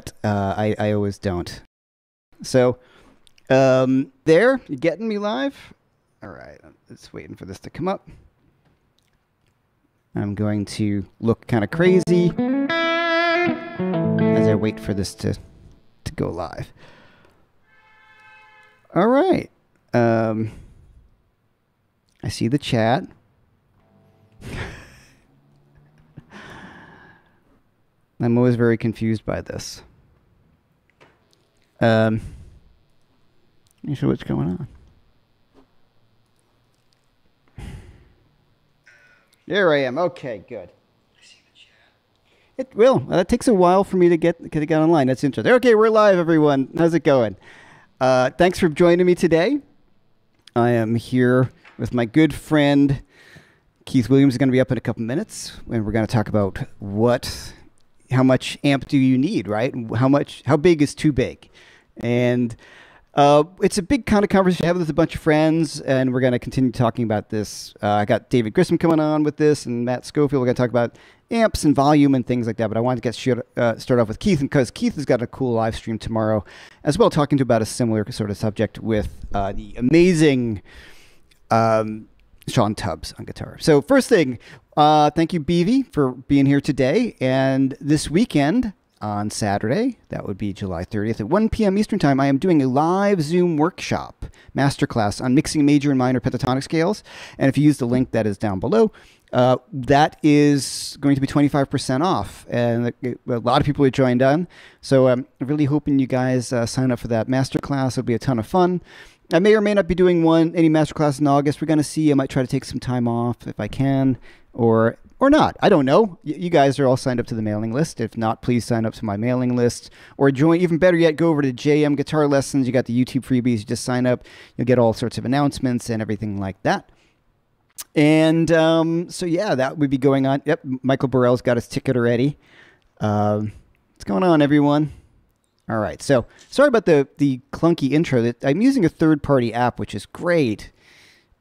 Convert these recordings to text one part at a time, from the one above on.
but uh, I, I always don't. So, um, there, you getting me live? All right, I'm just waiting for this to come up. I'm going to look kind of crazy as I wait for this to, to go live. All right. Um, I see the chat. I'm always very confused by this. Um, me see what's going on. There I am. Okay, good. It will. Uh, it takes a while for me to get to get online. That's interesting. Okay, we're live, everyone. How's it going? Uh, thanks for joining me today. I am here with my good friend Keith Williams. Is going to be up in a couple minutes, and we're going to talk about what, how much amp do you need, right? How much, how big is too big, and uh, it's a big kind of conversation I have with a bunch of friends, and we're going to continue talking about this. Uh, I got David Grissom coming on with this, and Matt Schofield. We're going to talk about amps and volume and things like that. But I wanted to get start, uh, start off with Keith, because Keith has got a cool live stream tomorrow, as well, talking to about a similar sort of subject with uh, the amazing um, Sean Tubbs on guitar. So first thing, uh, thank you, BB, for being here today. And this weekend, on Saturday, that would be July 30th at 1 p.m. Eastern Time, I am doing a live Zoom workshop masterclass on mixing major and minor pentatonic scales. And if you use the link that is down below, uh, that is going to be 25% off. And a lot of people are joined on. So I'm really hoping you guys uh, sign up for that masterclass. It'll be a ton of fun. I may or may not be doing one any masterclass in August. We're going to see. I might try to take some time off if I can, or or not. I don't know. Y- you guys are all signed up to the mailing list. If not, please sign up to my mailing list or join. Even better yet, go over to JM Guitar Lessons. You got the YouTube freebies. You just sign up. You'll get all sorts of announcements and everything like that. And um, so yeah, that would be going on. Yep, Michael Burrell's got his ticket already. Um, what's going on, everyone? All right. So sorry about the the clunky intro. I'm using a third party app, which is great,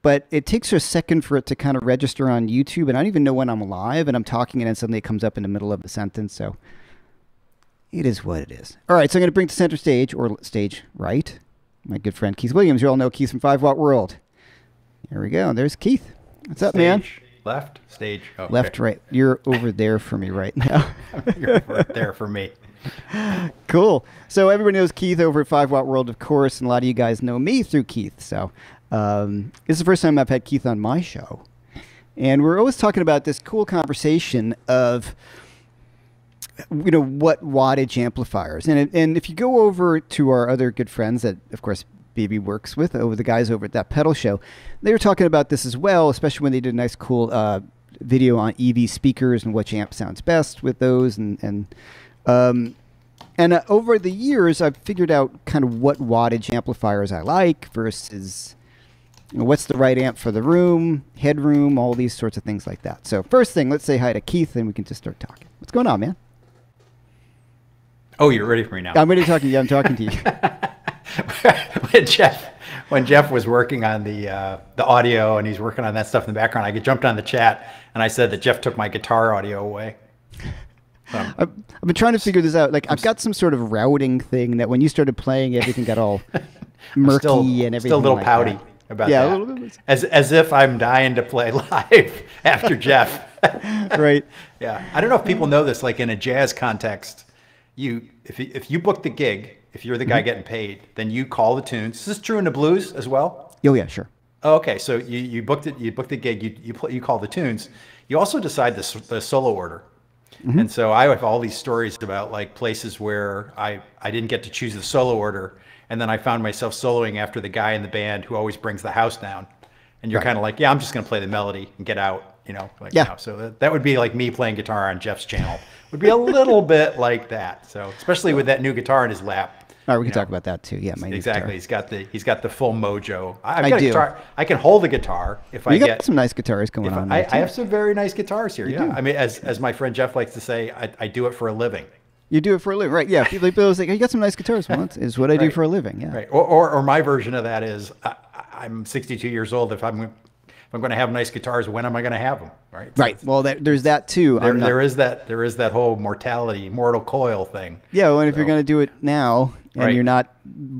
but it takes a second for it to kind of register on YouTube, and I don't even know when I'm live, and I'm talking, and then suddenly it comes up in the middle of the sentence. So it is what it is. All right. So I'm going to bring to center stage or stage right, my good friend Keith Williams. You all know Keith from Five Watt World. There we go. There's Keith. What's up, man? Left, stage. Oh, okay. Left, right. You're over there for me right now. You're right there for me. cool. So everybody knows Keith over at Five Watt World, of course, and a lot of you guys know me through Keith. So um, this is the first time I've had Keith on my show, and we're always talking about this cool conversation of you know what wattage amplifiers, and and if you go over to our other good friends that, of course. BB works with over the guys over at that pedal show. They were talking about this as well, especially when they did a nice, cool uh, video on EV speakers and which amp sounds best with those, and and um, and uh, over the years, I've figured out kind of what wattage amplifiers I like versus what's the right amp for the room, headroom, all these sorts of things like that. So first thing, let's say hi to Keith, and we can just start talking. What's going on, man? Oh, you're ready for me now. I'm ready to talk to you. I'm talking to you. when Jeff, when Jeff was working on the uh, the audio and he's working on that stuff in the background, I jumped on the chat and I said that Jeff took my guitar audio away. Um, I've, I've been trying to figure this out. Like, I've got some sort of routing thing that when you started playing, everything got all murky still, and everything. Still a little like pouty that. About Yeah, a that. little bit. As as if I'm dying to play live after Jeff. right. Yeah, I don't know if people know this. Like in a jazz context, you if you, if you book the gig, if you're the guy mm-hmm. getting paid, then you call the tunes. Is this true in the blues as well? Oh yeah, sure. Oh, okay, so you, you booked it. You booked the gig. You you, play, you call the tunes. You also decide the, the solo order. Mm-hmm. And so I have all these stories about like places where I I didn't get to choose the solo order, and then I found myself soloing after the guy in the band who always brings the house down. And you're Right. kind of like, yeah, I'm just going to play the melody and get out, you know. Like, Yeah. you know, so that, that would be like me playing guitar on Jeff's channel. Would be a little bit like that. So especially with that new guitar in his lap. All right, we can know. talk about that too. Yeah, Exactly. He's got the he's got the full mojo. I've I got a do. guitar. I can hold the guitar if I You got get some nice guitars going on. I, I have some very nice guitars here. yeah. I mean, as as my friend Jeff likes to say, I, I do it for a living. You do it for a living, right? Yeah. People, people like, oh, "You got some nice guitars." Well, it's what I do for a living. Yeah. Right. Or, or, or my version of that is I, I'm 62 years old. If I'm if I'm going to have nice guitars, when am I going to have them? Right. Right. Well, that, there's that too. There, not- there is that there is that whole mortality, mortal coil thing. Yeah, well, and if you're going to do it now and Right. you're not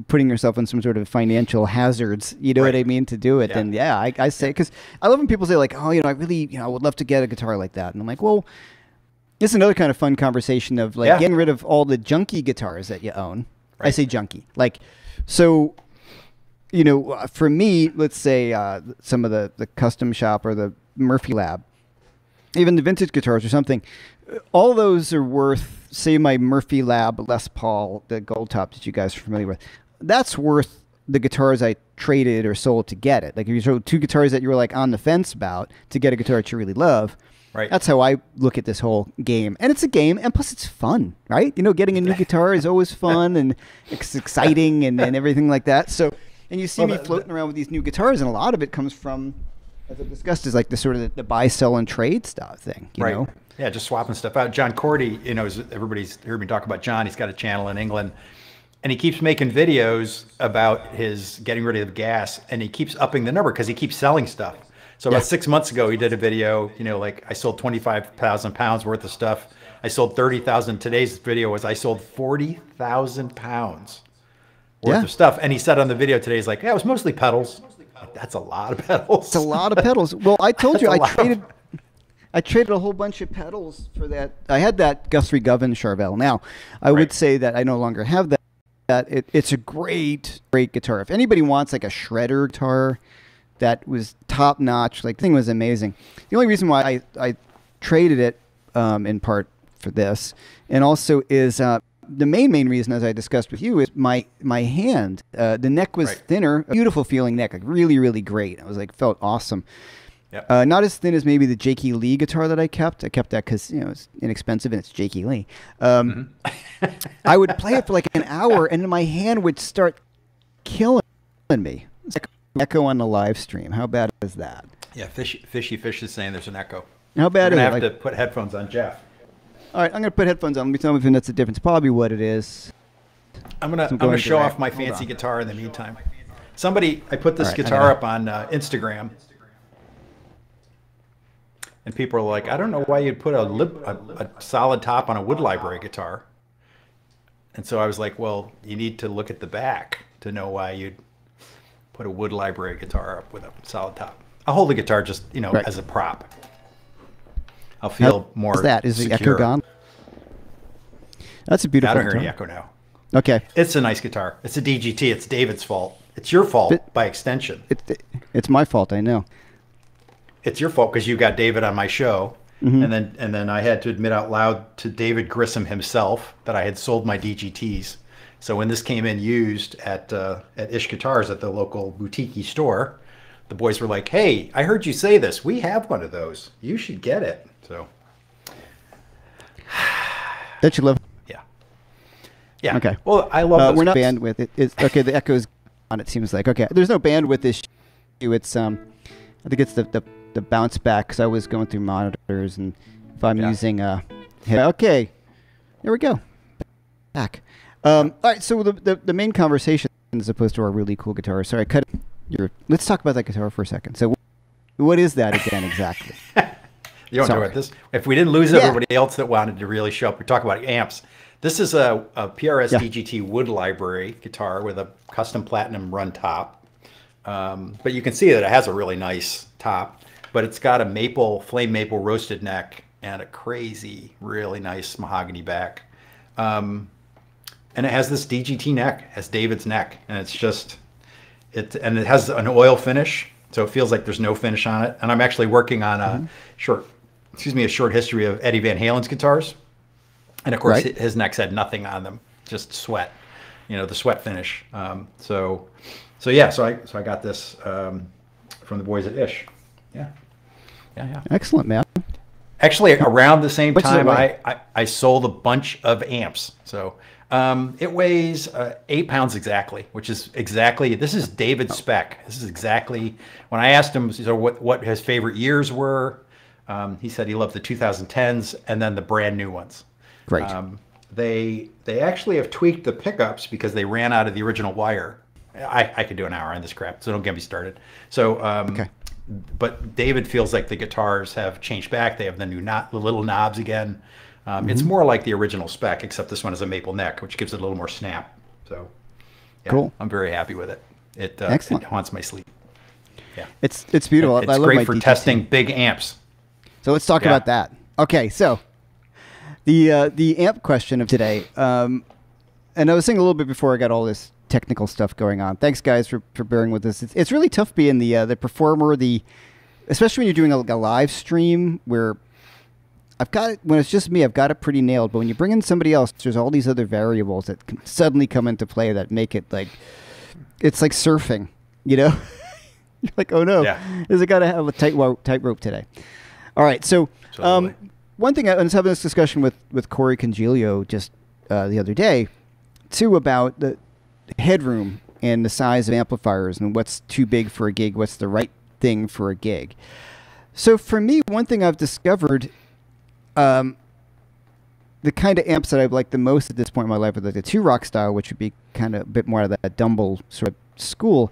putting yourself in some sort of financial hazards, you know what I mean, to do it, Yeah. then yeah, I, I say, because I love when people say, like, oh, you know, I really, you know, I would love to get a guitar like that. And I'm like, well, this is another kind of fun conversation of like Yeah. getting rid of all the junky guitars that you own. I say junky. Like, so, you know, uh, for me, let's say uh, some of the, the custom shop or the Murphy Lab, even the vintage guitars or something, uh, all those are worth, say, my Murphy Lab Les Paul, the gold top that you guys are familiar with. That's worth the guitars I traded or sold to get it. Like if you sold two guitars that you were like on the fence about to get a guitar that you really love. Right. That's how I look at this whole game, and it's a game, and plus it's fun, right? You know, getting a new guitar is always fun and it's exciting and, and everything like that. So, and you see Well, me the- floating around with these new guitars, and a lot of it comes from, as I've discussed, is like the sort of the, the buy, sell, and trade stuff thing. You right. know, Yeah, just swapping stuff out. John Cordy, you know, everybody's heard me talk about John. He's got a channel in England, and he keeps making videos about his getting rid of gas, and he keeps upping the number because he keeps selling stuff. So about Yeah. six months ago, he did a video. You know, like I sold twenty five thousand pounds worth of stuff. I sold thirty thousand. Today's video was I sold forty thousand pounds worth Yeah. of stuff, and he said on the video today, he's like, "Yeah, it was mostly pedals." Like, That's a lot of pedals. it's a lot of pedals. Well, I told you I lot of- traded. I traded a whole bunch of pedals for that. I had that Guthrie Govan Charvel. Now, I would say that I no longer have that. That it, it's a great, great guitar. If anybody wants like a shredder guitar that was top notch, like thing was amazing. The only reason why I, I traded it um, in part for this, and also is uh, the main main reason, as I discussed with you, is my my hand. Uh, the neck was Right. thinner, beautiful feeling neck, like really really great. I was like felt awesome. Yep. Uh, not as thin as maybe the Jakey Lee guitar that I kept. I kept that because you know it's inexpensive and it's Jakey Lee. Um, I would play it for like an hour, and then my hand would start killing me. It's like echo on the live stream. How bad is that? Yeah, fishy, fishy fish is saying there's an echo. How bad We're is gonna have Like- to put headphones on Jeff. all right, I'm gonna put headphones on. Let me tell me if that's the difference. Probably what it is. I'm gonna I'm going gonna show direct. off my fancy guitar in the meantime. Somebody, I put this right, I guitar up on uh, Instagram, and people are like, "I don't know why you'd put a, lip, a a solid top on a wood library guitar." And so I was like, "Well, you need to look at the back to know why you'd put a wood library guitar up with a solid top." I'll hold the guitar just you know Right. as a prop. I'll feel How- more. That? Is the echo gone? That's a beautiful I don't hear guitar. any echo now. Okay. It's a nice guitar. It's a DGT. It's David's fault. It's your fault It- by extension. It, it's my fault. I know. It's your fault because you got David on my show, Mm-hmm. and then and then I had to admit out loud to David Grissom himself that I had sold my DGTs. So when this came in used at uh, at Ish Guitars at the local boutique store, the boys were like, "Hey, I heard you say this. We have one of those. You should get it." So Don't you love? yeah, yeah. Okay. Well, I love. Uh, we're not bandwidth. It is okay. The echo's on. It seems like okay. There's no bandwidth issue. It's um, I think it's the the, the bounce back because I was going through monitors and if I'm Yeah. using uh, okay, there we go, back. Um, all right. So the, the the main conversation as opposed to our really cool guitar. Sorry, I cut your. Let's talk about that guitar for a second. So, what is that again exactly? You don't know about this. If we didn't lose Yeah. everybody else that wanted to really show up, we talk about amps. This is a, a PRS Yeah. DGT wood library guitar with a custom platinum run top. Um, but you can see that it has a really nice top, but it's got a maple, flame maple roasted neck and a crazy, really nice mahogany back. Um, and it has this DGT neck, as David's neck, and it's just it and it has an oil finish, so it feels like there's no finish on it. And I'm actually working on a short, excuse me, a short history of Eddie Van Halen's guitars, and of course Right. his necks had nothing on them, just sweat, you know, the sweat finish. Um, so, so yeah, so I so I got this um, from the boys at Ish. Yeah, yeah, yeah. Excellent, man. Actually, around the same What's time. I, I, I sold a bunch of amps. So um, it weighs uh, eight pounds exactly, which is exactly, this is David's spec. This is exactly, when I asked him so what, what his favorite years were, um, he said he loved the 2010s and then the brand new ones. Great. Um, they they actually have tweaked the pickups because they ran out of the original wire. I, I could do an hour on this crap, so don't get me started. So um, Okay. but David feels like the guitars have changed back. They have the new not the little knobs again. Um, mm-hmm. It's more like the original spec, except this one has a maple neck, which gives it a little more snap. So, yeah, cool. I'm very happy with it. It, uh, Excellent. it haunts my sleep. Yeah, it's it's beautiful. It, it's great for DTC. testing big amps. So let's talk yeah. about that. Okay, so the uh, the amp question of today, um, and I was saying a little bit before I got all this technical stuff going on. Thanks, guys, for, for bearing with us. It's, it's really tough being the uh, the performer, the especially when you're doing a, a live stream where I've got it when it's just me, I've got it pretty nailed. But when you bring in somebody else, there's all these other variables that suddenly come into play that make it like it's like surfing, you know. You're like, oh no, yeah. is it got to have a tight rope, tight rope today? All right, so um, one thing I was having this discussion with with Corey Congilio just uh, the other day, too, about the headroom and the size of amplifiers and what's too big for a gig, what's the right thing for a gig. So for me, one thing I've discovered, um, the kind of amps that I like the most at this point in my life are like the Two-Rock style, which would be kind of a bit more of that Dumble sort of school.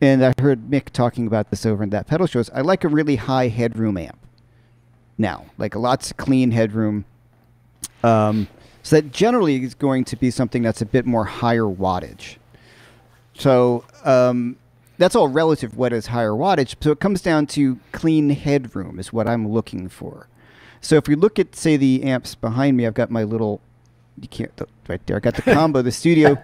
And I heard Mick talking about this over in that pedal shows. I like a really high headroom amp now, like lots of clean headroom. Um, so that generally is going to be something that's a bit more higher wattage. So um, that's all relative. What is higher wattage? So it comes down to clean headroom is what I'm looking for. So if we look at say the amps behind me, I've got my little you can't right there. I got the combo, the studio,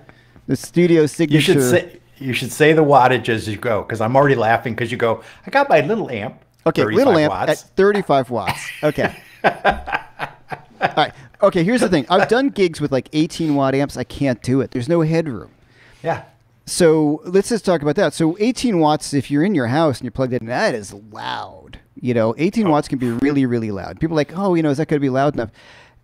the studio signature. You should say you should say the wattage as you go because I'm already laughing because you go. I got my little amp. Okay, little amp watts. at 35 watts. Okay. All right. Okay, here's the thing. I've done gigs with like 18 watt amps. I can't do it. There's no headroom. Yeah. So let's just talk about that. So 18 watts, if you're in your house and you're plugged in, that is loud. You know, 18 oh. watts can be really, really loud. People are like, oh, you know, is that going to be loud enough?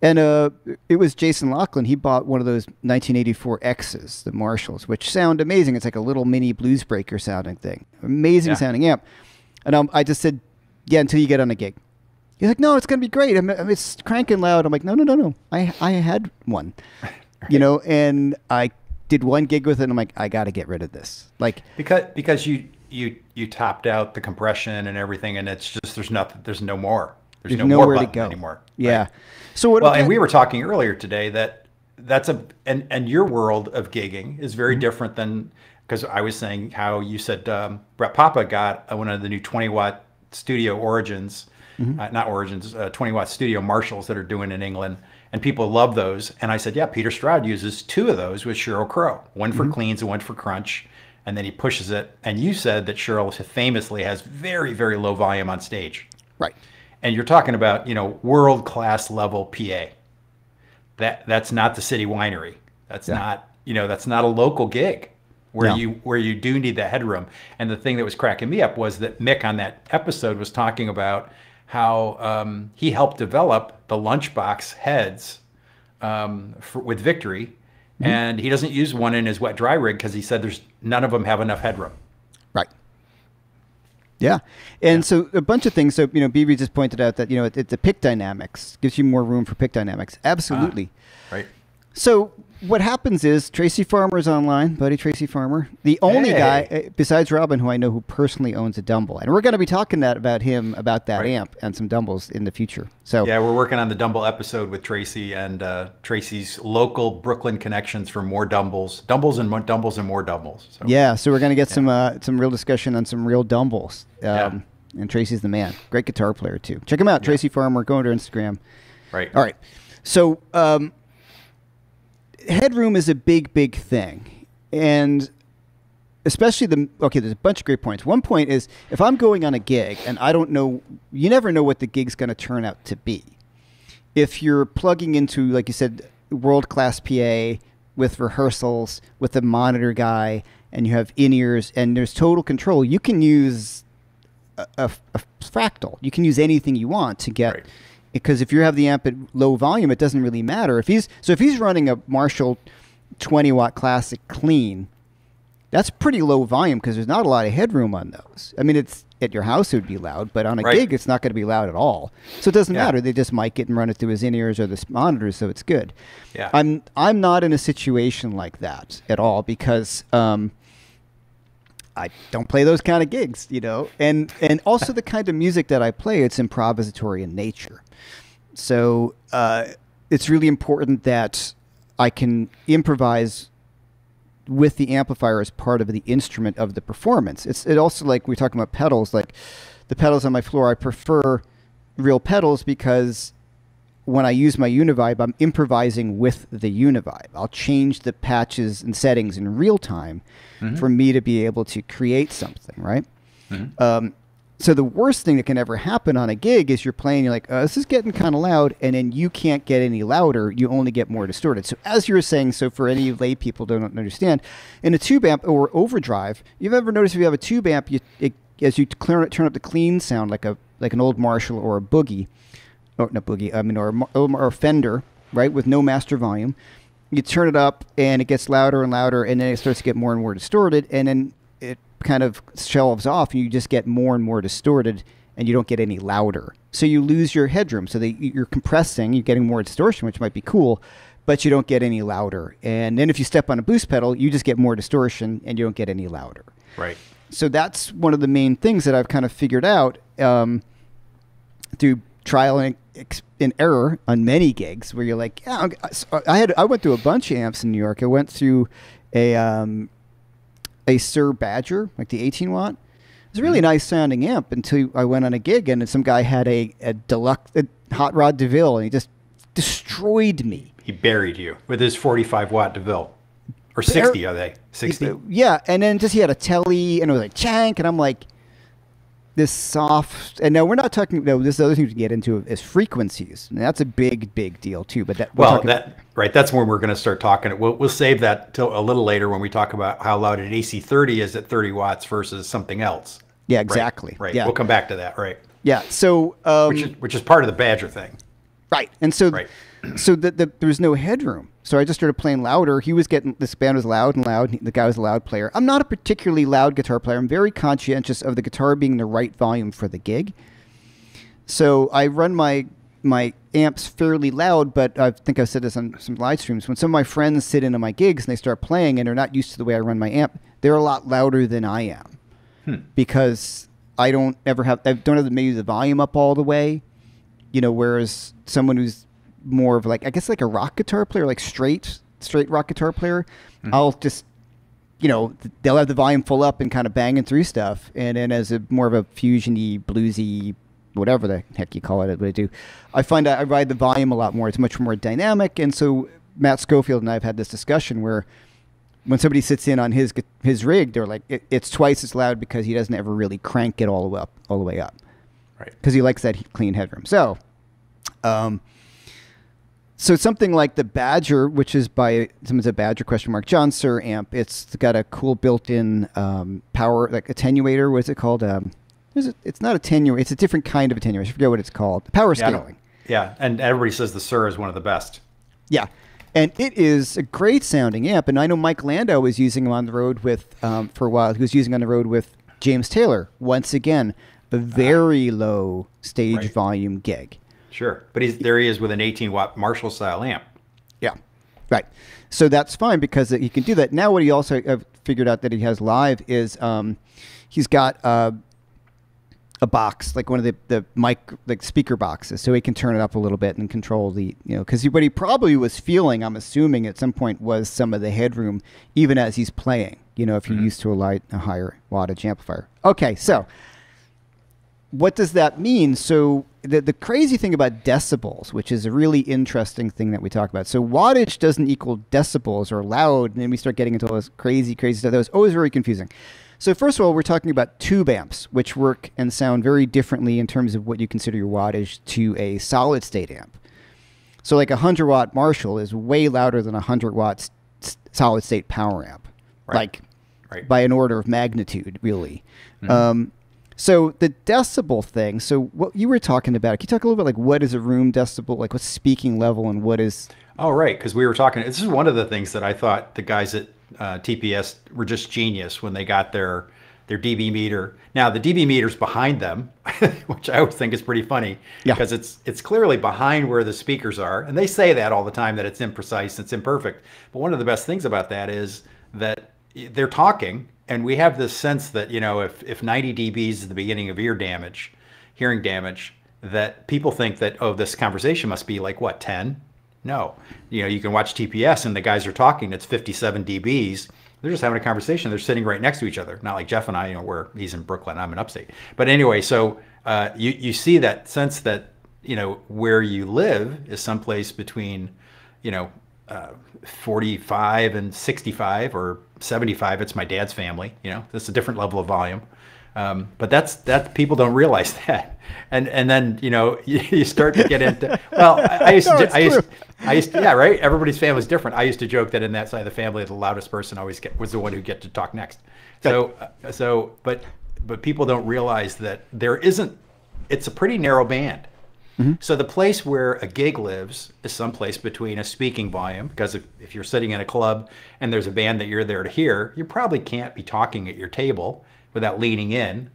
And uh, it was Jason Laughlin. He bought one of those 1984 X's, the Marshalls, which sound amazing. It's like a little mini blues breaker sounding thing. Amazing yeah. sounding amp. And um, I just said, yeah, until you get on a gig. He's like, no, it's gonna be great. I'm, it's cranking loud. I'm like, no, no, no, no. I I had one, you know, and I did one gig with it. and I'm like, I got to get rid of this. Like because because you you you topped out the compression and everything, and it's just there's nothing. There's no more. There's, there's no more to go anymore. Yeah. Right? So what? Well, and we were talking earlier today that that's a and and your world of gigging is very mm-hmm. different than because I was saying how you said um, Brett Papa got one of the new 20 watt Studio Origins mm-hmm. uh, not Origins, uh, 20 watt studio Marshalls that are doing in England. And people love those. And I said, yeah, Peter Stroud uses two of those with Sheryl Crow, one for mm-hmm. cleans and one for crunch. And then he pushes it. And you said that Sheryl famously has very, very low volume on stage. Right. And you're talking about, you know, world class level PA. That that's not the city winery. That's yeah. not, you know, that's not a local gig where no. you where you do need the headroom. And the thing that was cracking me up was that Mick on that episode was talking about how um, he helped develop the lunchbox heads um, for, with Victory, mm-hmm. and he doesn't use one in his wet dry rig because he said there's none of them have enough headroom. Right. Yeah, and yeah. so a bunch of things. So you know, BB just pointed out that you know it, it, the pick dynamics gives you more room for pick dynamics. Absolutely. Uh, right. So what happens is Tracy Farmer is online, buddy Tracy Farmer, the only hey. guy eh, besides Robin who I know who personally owns a Dumble, and we're going to be talking that about him about that right. amp and some Dumbles in the future. So yeah, we're working on the Dumble episode with Tracy and uh, Tracy's local Brooklyn connections for more Dumbles, Dumbles and more Dumbles and more Dumbles. So, yeah, so we're going to get yeah. some uh, some real discussion on some real Dumbles. Um, yeah. And Tracy's the man. Great guitar player too. Check him out, yeah. Tracy Farmer. Go to Instagram. Right. All right. So. Um, headroom is a big, big thing. And especially the okay there's a bunch of great points. One point is if i'm going on a gig and i don't know you never know what the gig's going to turn out to be. If you're plugging into like you said world class pa with rehearsals with a monitor guy and you have in-ears and there's total control you can use a, a, a fractal. You can use anything you want to get right because if you have the amp at low volume, it doesn't really matter. If he's so if he's running a Marshall 20 watt classic clean, that's pretty low volume because there's not a lot of headroom on those. I mean, it's at your house it would be loud, but on a right. gig it's not going to be loud at all. So it doesn't yeah. matter. They just mic it and run it through his in ears or the monitors, so it's good. Yeah. I'm I'm not in a situation like that at all because um, I don't play those kind of gigs, you know, and and also the kind of music that I play, it's improvisatory in nature. So uh, it's really important that I can improvise with the amplifier as part of the instrument of the performance. It's it also like we're talking about pedals, like the pedals on my floor. I prefer real pedals because when I use my Univibe, I'm improvising with the Univibe. I'll change the patches and settings in real time mm-hmm. for me to be able to create something, right? Mm-hmm. Um, so the worst thing that can ever happen on a gig is you're playing, you're like, oh, this is getting kind of loud, and then you can't get any louder. You only get more distorted. So as you were saying, so for any lay people don't understand, in a tube amp or overdrive, you've ever noticed if you have a tube amp, you, it, as you clear, turn up the clean sound like a like an old Marshall or a boogie, or not boogie, I mean, or a, or Fender, right, with no master volume. You turn it up, and it gets louder and louder, and then it starts to get more and more distorted, and then it kind of shelves off, and you just get more and more distorted, and you don't get any louder. So you lose your headroom. So that you're compressing, you're getting more distortion, which might be cool, but you don't get any louder. And then if you step on a boost pedal, you just get more distortion, and you don't get any louder. Right. So that's one of the main things that I've kind of figured out um, through trial and, and, error on many gigs, where you're like, yeah, I had I went through a bunch of amps in New York. I went through a um, a Suhr Badger, like the 18 watt. It was a really mm-hmm. nice sounding amp until I went on a gig and some guy had a, a deluxe a Hot Rod DeVille and he just destroyed me. He buried you with his 45 watt DeVille. Or 60 are they? 60? Yeah, and then just he had a telly and it was like chank and I'm like this soft and now we're not talking no this other thing to get into is frequencies. And that's a big big deal too but that well that right that's when we're going to start talking. We'll, we'll save that till a little later when we talk about how loud an ac30 is at 30 watts versus something else. Yeah exactly. right, right. Yeah. we'll come back to that right. Yeah so um, which, is, which is part of the badger thing. Right and so right. so the, the, there was no headroom so I just started playing louder. He was getting this band was loud and loud. The guy was a loud player. I'm not a particularly loud guitar player. I'm very conscientious of the guitar being the right volume for the gig. So I run my my amps fairly loud, but I think I've said this on some live streams. When some of my friends sit into my gigs and they start playing and they're not used to the way I run my amp, they're a lot louder than I am hmm. because I don't ever have I don't have maybe the volume up all the way, you know. Whereas someone who's more of like I guess like a rock guitar player, like straight straight rock guitar player, mm-hmm. I'll just you know they'll have the volume full up and kind of banging through stuff, and then as a more of a fusiony bluesy whatever the heck you call it, what I do, I find I ride the volume a lot more. It's much more dynamic, and so Matt Schofield and I have had this discussion where when somebody sits in on his his rig, they're like, it, it's twice as loud because he doesn't ever really crank it all the way up, all the way up, right? Because he likes that clean headroom. So, um, so something like the Badger, which is by someone's a Badger question mark John Suhr amp. It's got a cool built-in um, power like attenuator. What is it called? Um, it, it's not a attenuator. It's a different kind of attenuator. I forget what it's called. Power yeah, scaling. Yeah, and everybody says the Suhr is one of the best. Yeah, and it is a great sounding amp. And I know Mike Landau was using him on the road with um, for a while. He was using on the road with James Taylor. Once again, a very low stage right. volume gig. Sure, but he's there. He is with an 18 watt Marshall style amp. Yeah, right. So that's fine because he can do that. Now, what he also uh, figured out that he has live is um, he's got uh, a box like one of the the mic like speaker boxes, so he can turn it up a little bit and control the you know because what he probably was feeling, I'm assuming at some point was some of the headroom even as he's playing. You know, if you're mm-hmm. used to a light a higher wattage amplifier. Okay, so what does that mean? So the, the crazy thing about decibels, which is a really interesting thing that we talk about. So wattage doesn't equal decibels or loud, and then we start getting into all this crazy, crazy stuff. That was always very confusing. So first of all, we're talking about tube amps, which work and sound very differently in terms of what you consider your wattage to a solid state amp. So like a 100 watt Marshall is way louder than a 100 watt solid state power amp. Right. Like right. by an order of magnitude, really. Mm-hmm. Um, so the decibel thing. So what you were talking about, can you talk a little bit like what is a room decibel, like what's speaking level, and what is? Oh right, because we were talking. This is one of the things that I thought the guys at uh, TPS were just genius when they got their their dB meter. Now the dB meter's behind them, which I always think is pretty funny yeah. because it's it's clearly behind where the speakers are, and they say that all the time that it's imprecise, it's imperfect. But one of the best things about that is that they're talking and we have this sense that you know if if 90 dBs is the beginning of ear damage, hearing damage, that people think that oh this conversation must be like what 10. No, you know you can watch TPS and the guys are talking. It's 57 dBs. They're just having a conversation. They're sitting right next to each other. Not like Jeff and I, you know, where he's in Brooklyn, I'm in Upstate. But anyway, so uh, you you see that sense that you know where you live is someplace between you know uh, 45 and 65 or 75 it's my dad's family you know that's a different level of volume. Um, but that's that people don't realize that. And and then you know you, you start to get into well i, I used to I used, I used to, yeah right? Everybody's family is different. I used to joke that in that side of the family the loudest person always get, was the one who get to talk next. So uh, so but but people don't realize that there isn't it's a pretty narrow band Mm-hmm. So the place where a gig lives is someplace between a speaking volume, because if, if you're sitting in a club and there's a band that you're there to hear, you probably can't be talking at your table without leaning in.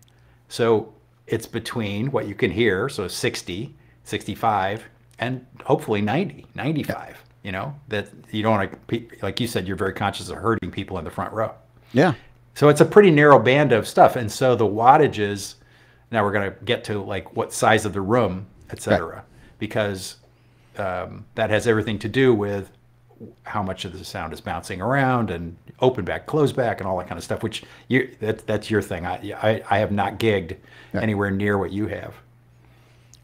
So it's between what you can hear, so 60, 65, and hopefully 90, 95. You know, that you don't want to, like you said, you're very conscious of hurting people in the front row. Yeah. So it's a pretty narrow band of stuff. And so the wattages, now we're going to get to like what size of the room etc. Right. Because um, that has everything to do with how much of the sound is bouncing around and open back, close back, and all that kind of stuff. Which you that, that's your thing. I, I, I have not gigged yeah. anywhere near what you have.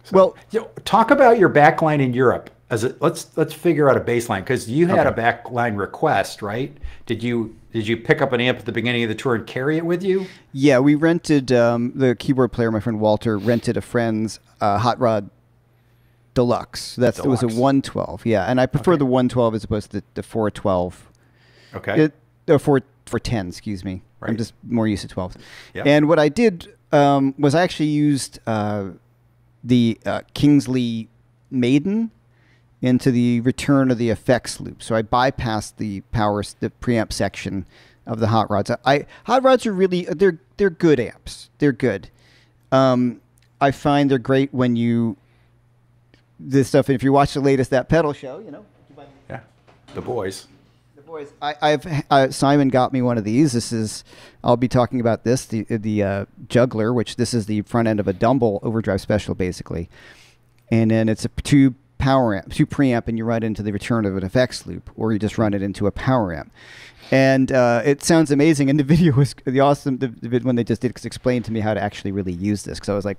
So, well, you know, talk about your backline in Europe. As a, let's let's figure out a baseline because you had okay. a backline request, right? Did you did you pick up an amp at the beginning of the tour and carry it with you? Yeah, we rented um, the keyboard player. My friend Walter rented a friend's uh, hot rod deluxe. That's deluxe. it was a 112. Yeah, and I prefer okay. the 112 as opposed to the, the 412. Okay. It, or 4 for 10, excuse me. Right. I'm just more used to 12s. Yep. And what I did um, was I actually used uh, the uh, Kingsley Maiden into the return of the effects loop. So I bypassed the power the preamp section of the hot rods. I hot rods are really they're they're good amps. They're good. Um, I find they're great when you this stuff. If you watch the latest that pedal show, you know. Yeah, the boys. The boys. I, have uh, Simon got me one of these. This is. I'll be talking about this. The the uh, juggler, which this is the front end of a Dumble overdrive special, basically, and then it's a two power amp, two preamp, and you run it into the return of an effects loop, or you just run it into a power amp. And uh, it sounds amazing. And the video was the awesome the, the when they just did explain to me how to actually really use this because I was like,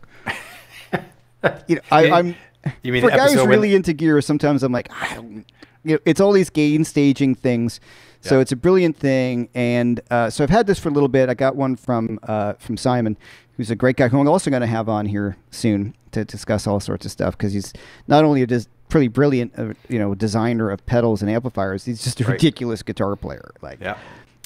you know, I, I'm you mean for guys really into gear? Sometimes I'm like, I don't. You know, it's all these gain staging things. So yeah. it's a brilliant thing, and uh, so I've had this for a little bit. I got one from uh, from Simon, who's a great guy who I'm also going to have on here soon to discuss all sorts of stuff because he's not only a dis- pretty brilliant, uh, you know, designer of pedals and amplifiers. He's just a right. ridiculous guitar player. Like, yeah.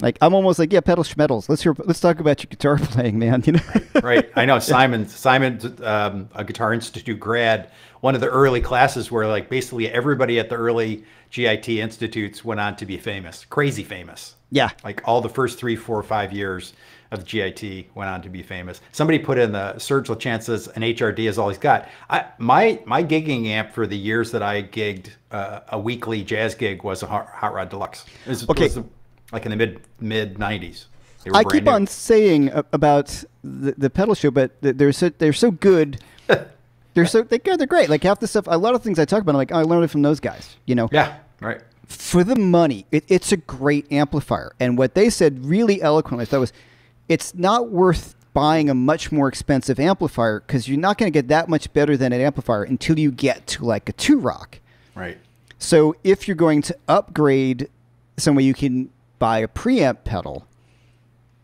Like I'm almost like, yeah, pedal schmetals. Let's hear. Let's talk about your guitar playing, man. You know. right. I know Simon. Simon, um, a Guitar Institute grad. One of the early classes where like basically everybody at the early GIT institutes went on to be famous, crazy famous. Yeah. Like all the first three, four, five years of the GIT went on to be famous. Somebody put in the Serge Lachance an HRD is all he's got. I, my my gigging amp for the years that I gigged uh, a weekly jazz gig was a Hot, Hot Rod Deluxe. It was, okay. It was like in the mid mid '90s. I keep new. on saying about the, the pedal show, but they're so they're so good. they're so they, they're great. Like half the stuff, a lot of things I talk about, I'm like, oh, I learned it from those guys. You know? Yeah. Right. For the money, it, it's a great amplifier. And what they said really eloquently, that was, it's not worth buying a much more expensive amplifier because you're not going to get that much better than an amplifier until you get to like a Two-Rock. Right. So if you're going to upgrade somewhere you can buy a preamp pedal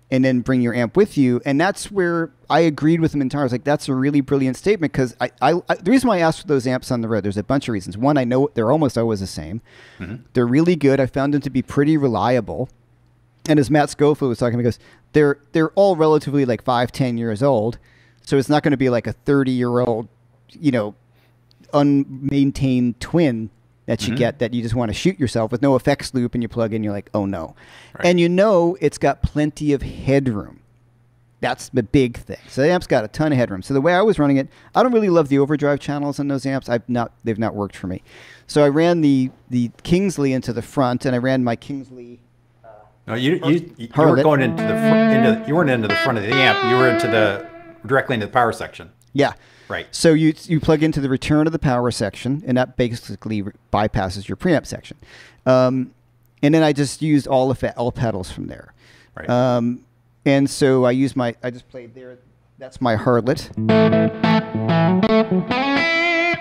and then bring your amp with you. And that's where I agreed with him entirely. I was like, that's a really brilliant statement because I, I, I, the reason why I asked for those amps on the road, there's a bunch of reasons. One, I know they're almost always the same. Mm-hmm. They're really good. I found them to be pretty reliable. And as Matt Schofield was talking, because they're they're all relatively like five, ten years old, so it's not going to be like a thirty year old, you know, unmaintained twin that you mm-hmm. get that you just want to shoot yourself with no effects loop and you plug in, you're like, oh no. Right. And you know it's got plenty of headroom. That's the big thing. So the amp's got a ton of headroom. So the way I was running it, I don't really love the overdrive channels on those amps. I've not they've not worked for me. So I ran the the Kingsley into the front and I ran my Kingsley uh, No, you you, you, you weren't going into the fr- into you weren't into the front of the amp. You were into the directly into the power section. Yeah. Right. So you you plug into the return of the power section, and that basically bypasses your preamp section. Um, and then I just used all of all pedals from there. Right. Um, and so I used my I just played there. That's my Harlot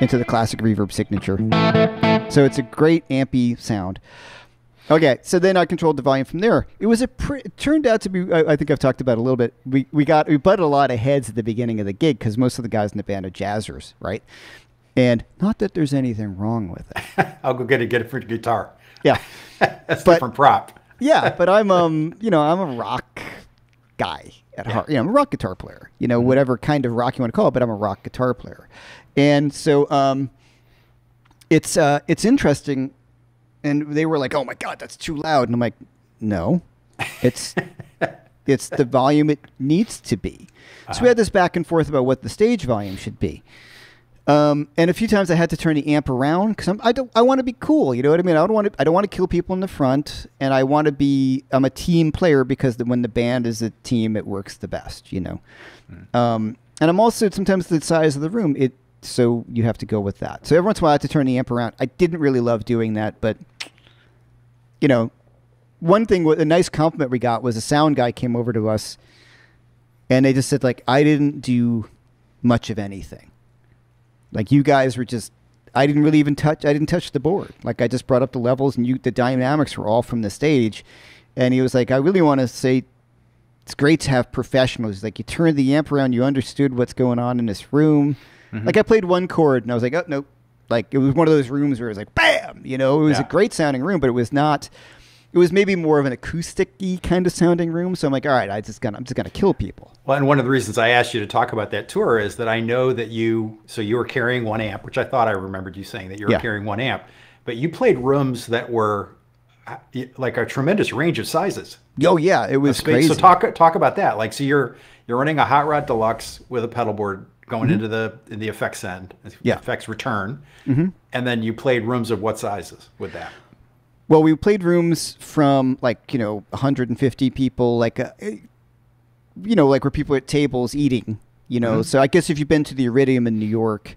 into the classic reverb signature. So it's a great ampy sound. Okay, so then I controlled the volume from there. It was a pre- it turned out to be. I, I think I've talked about it a little bit. We we got we butted a lot of heads at the beginning of the gig because most of the guys in the band are jazzers, right? And not that there's anything wrong with it. I'll go get a get it for the guitar. Yeah, That's But- different prop. yeah, but I'm um you know I'm a rock guy at heart. You know, I'm a rock guitar player. You know, whatever kind of rock you want to call it, but I'm a rock guitar player. And so um, it's uh it's interesting. And they were like, "Oh my god, that's too loud," and I'm like, "No, it's it's the volume it needs to be." So we had this back and forth about what the stage volume should be. Um, and a few times I had to turn the amp around because I don't. I want to be cool. You know what I mean? I don't want to. I don't want to kill people in the front, and I want to be. I'm a team player because the, when the band is a team, it works the best. You know. Um, and I'm also sometimes the size of the room. It so you have to go with that. So every once in a while I have to turn the amp around. I didn't really love doing that, but you know, one thing, a nice compliment we got was a sound guy came over to us, and they just said like, I didn't do much of anything. Like you guys were just, I didn't really even touch. I didn't touch the board. Like I just brought up the levels, and you, the dynamics were all from the stage. And he was like, I really want to say, it's great to have professionals. Like you turned the amp around, you understood what's going on in this room. Mm-hmm. Like I played one chord, and I was like, oh nope. Like it was one of those rooms where it was like, bam. You know, it was Yeah. a great sounding room, but it was not. It was maybe more of an acoustic-y kind of sounding room. So I'm like, all right, I just gonna, I'm just gonna kill people. Well, and one of the reasons I asked you to talk about that tour is that I know that you, so you were carrying one amp, which I thought I remembered you saying that you were Yeah. carrying one amp, but you played rooms that were uh, like a tremendous range of sizes. Oh yeah, it was crazy. So talk talk about that. Like, so you're you're running a Hot Rod Deluxe with a pedal board going into the in the effects end, Mm-hmm. Yeah. Mm-hmm. effects return, and then you played rooms of what sizes with that? Well, we played rooms from like you know 150 people, like uh, you know, like where people are at tables eating. You know, so I guess if you've been to the Iridium in New York,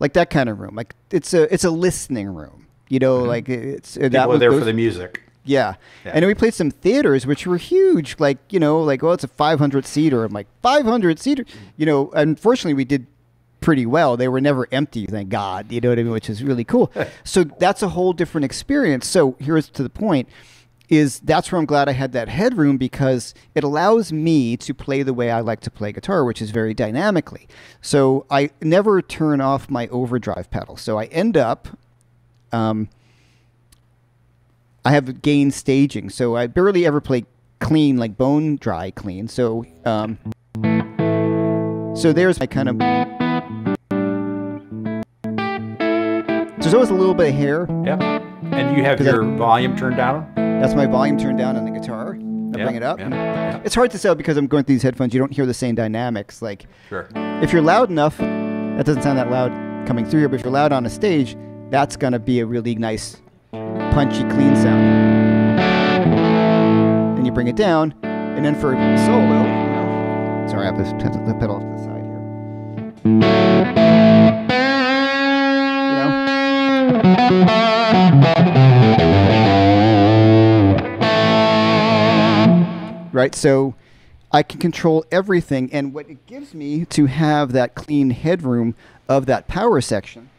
like that kind of room, like it's a it's a listening room. You know, like it's that People are was there those- for the music. Yeah. Yeah. And we played some theaters, which were huge. Like, you know, like, well, it's a 500 seater. I'm like, 500 seater? You know, unfortunately, we did pretty well. They were never empty, thank God. You know what I mean? Which is really cool. so that's a whole different experience. So here's to the point is that's where I'm glad I had that headroom because it allows me to play the way I like to play guitar, which is very dynamically. So I never turn off my overdrive pedal. So I end up um, I have gain staging, so I barely ever play clean, like bone dry clean. So, um, so there's my kind of. There's always a little bit of hair. Yeah. And you have 'Cause I- your volume turned down. That's my volume turned down on the guitar. I bring it up. It's hard to tell because I'm going through these headphones. You don't hear the same dynamics. Like Sure. if you're loud enough, that doesn't sound that loud coming through here. But if you're loud on a stage, that's gonna be a really nice, punchy, clean sound. Then you bring it down, and then for solo, you know, sorry, I have this the pedal off to the side here. Right? So I can control everything, and what it gives me to have that clean headroom of that power section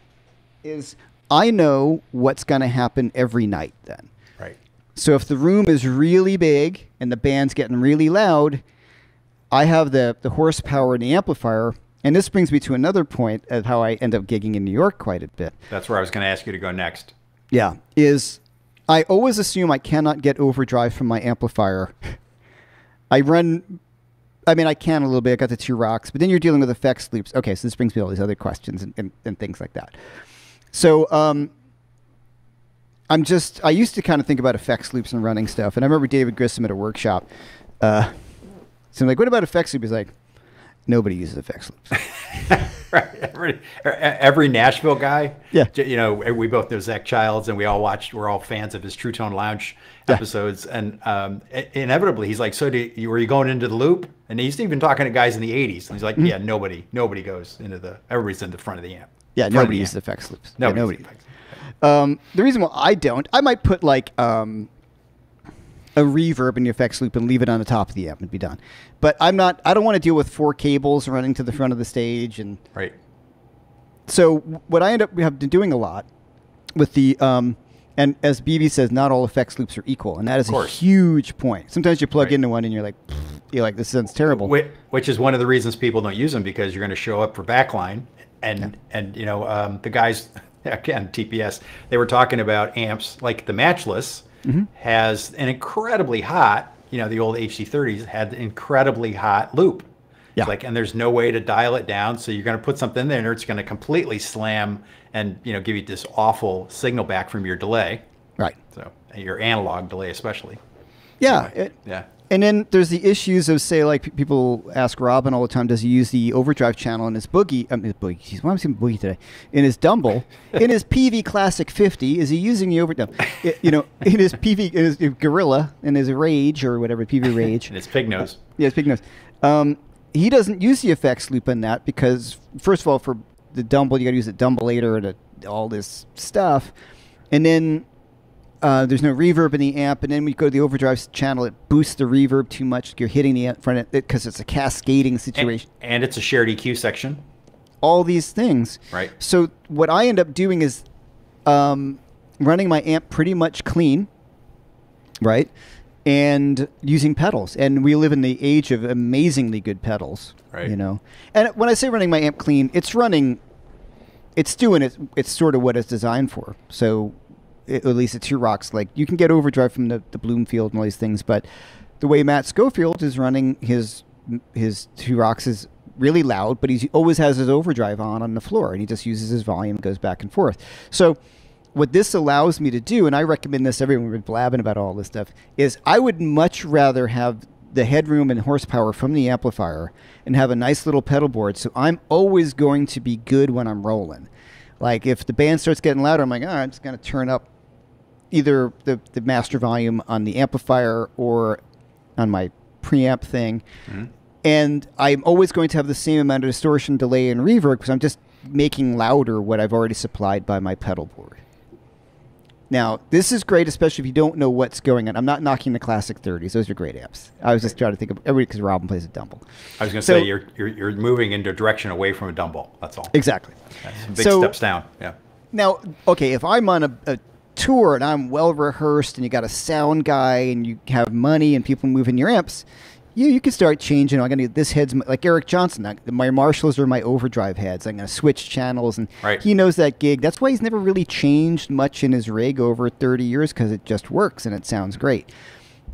is I know what's going to happen every night then. Right. So if the room is really big and the band's getting really loud, I have the, the horsepower in the amplifier. And this brings me to another point of how I end up gigging in New York quite a bit. That's where I was going to ask you to go next. Yeah, is I always assume I cannot get overdrive from my amplifier. I run, I mean, I can a little bit. I got the Two-Rocks, but then you're dealing with effects loops. Okay, so this brings me to all these other questions and, and, and things like that. So, um, I'm just, I used to kind of think about effects loops and running stuff. And I remember David Grissom at a workshop. Uh, so I'm like, what about effects loop? He's like, Nobody uses effects loops. right. Every, every Nashville guy. Yeah. You know, we both know Zach Childs, and we all watched. We're all fans of his True Tone Lounge Yeah. episodes, and um, inevitably, he's like, "So, do you, were you going into the loop?" And he's even talking to guys in the '80s, and he's like, "Yeah, nobody, nobody goes into the. Everybody's in the front of the amp. Yeah, nobody uses effects loops. Yeah, Nobody. nobody. uses effects. Um, the reason why I don't, I might put like um, a reverb in the effects loop and leave it on the top of the amp and be done. But I'm not. I don't want to deal with four cables running to the front of the stage, and Right. so what I end up we have been doing a lot with the um, and as BB says, not all effects loops are equal, and that is a huge point. Sometimes you plug Right. into one and you're like, you're like, this sounds terrible. Which, which is one of the reasons people don't use them because you're going to show up for backline, and and you know um, the guys again TPS they were talking about amps like the Matchless Mm-hmm. has an incredibly hot you know the old HD30s had an incredibly hot loop. Yeah. Like and there's no way to dial it down, so you're going to put something in there and it's going to completely slam and you know give you this awful signal back from your delay. Right. So your analog delay especially. Yeah. it- Yeah. And then there's the issues of say like people ask Robben all the time, does he use the overdrive channel in his boogie? I mean, his boogie. Jeez, why am I saying boogie today? In his Dumble, in his PV Classic 50, is he using the overdrive? You know, in his PV, in his Gorilla, in his Rage or whatever PV Rage. And it's pig nose. Yeah, it's big nose. Um, he doesn't use the effects loop in that because, first of all, for the Dumble, you got to use a Dumbleator and all this stuff, and then uh, there's no reverb in the amp. And then we go to the overdrive channel, it boosts the reverb too much. You're hitting the front of it because it's a cascading situation. and it's a shared EQ section. all these things. Right. So what I end up doing is um, running my amp pretty much clean, right? And using pedals. And we live in the age of amazingly good pedals. Right. You know. And when I say running my amp clean, it's running it's doing it it's sort of what it's designed for. So at least it's Two-Rocks like you can get overdrive from the, the Bloomfield and all these things, but the way Matt Schofield is running his his Two-Rocks is really loud, but he always has his overdrive on on the floor, and he just uses his volume, goes back and forth. So what this allows me to do, and I recommend this everyone we've been blabbing about all this stuff, is I would much rather have the headroom and horsepower from the amplifier and have a nice little pedal board so I'm always going to be good when I'm rolling. Like if the band starts getting louder, I'm like, all right, I'm just gonna turn up either the, the master volume on the amplifier or on my preamp thing. Mm-hmm. And I'm always going to have the same amount of distortion, delay, and reverb because I'm just making louder what I've already supplied by my pedal board. Now, this is great, especially if you don't know what's going on. I'm not knocking the classic 30s; those are great amps. I was just trying to think of everybody because Robben plays a Dumble. I was going to So- say you're, you're you're moving into a direction away from a Dumble. That's all. Exactly. That's some big So- steps down. Yeah. Now, okay, if I'm on a, a tour and I'm well rehearsed and you got a sound guy and you have money and people moving your amps, you you can start changing. I'm gonna this head's my, like Eric Johnson. I- My Marshalls are my overdrive heads. I'm gonna switch channels, and Right. he knows that gig. That's why he's never really changed much in his rig over 30 years because it just works and it sounds great.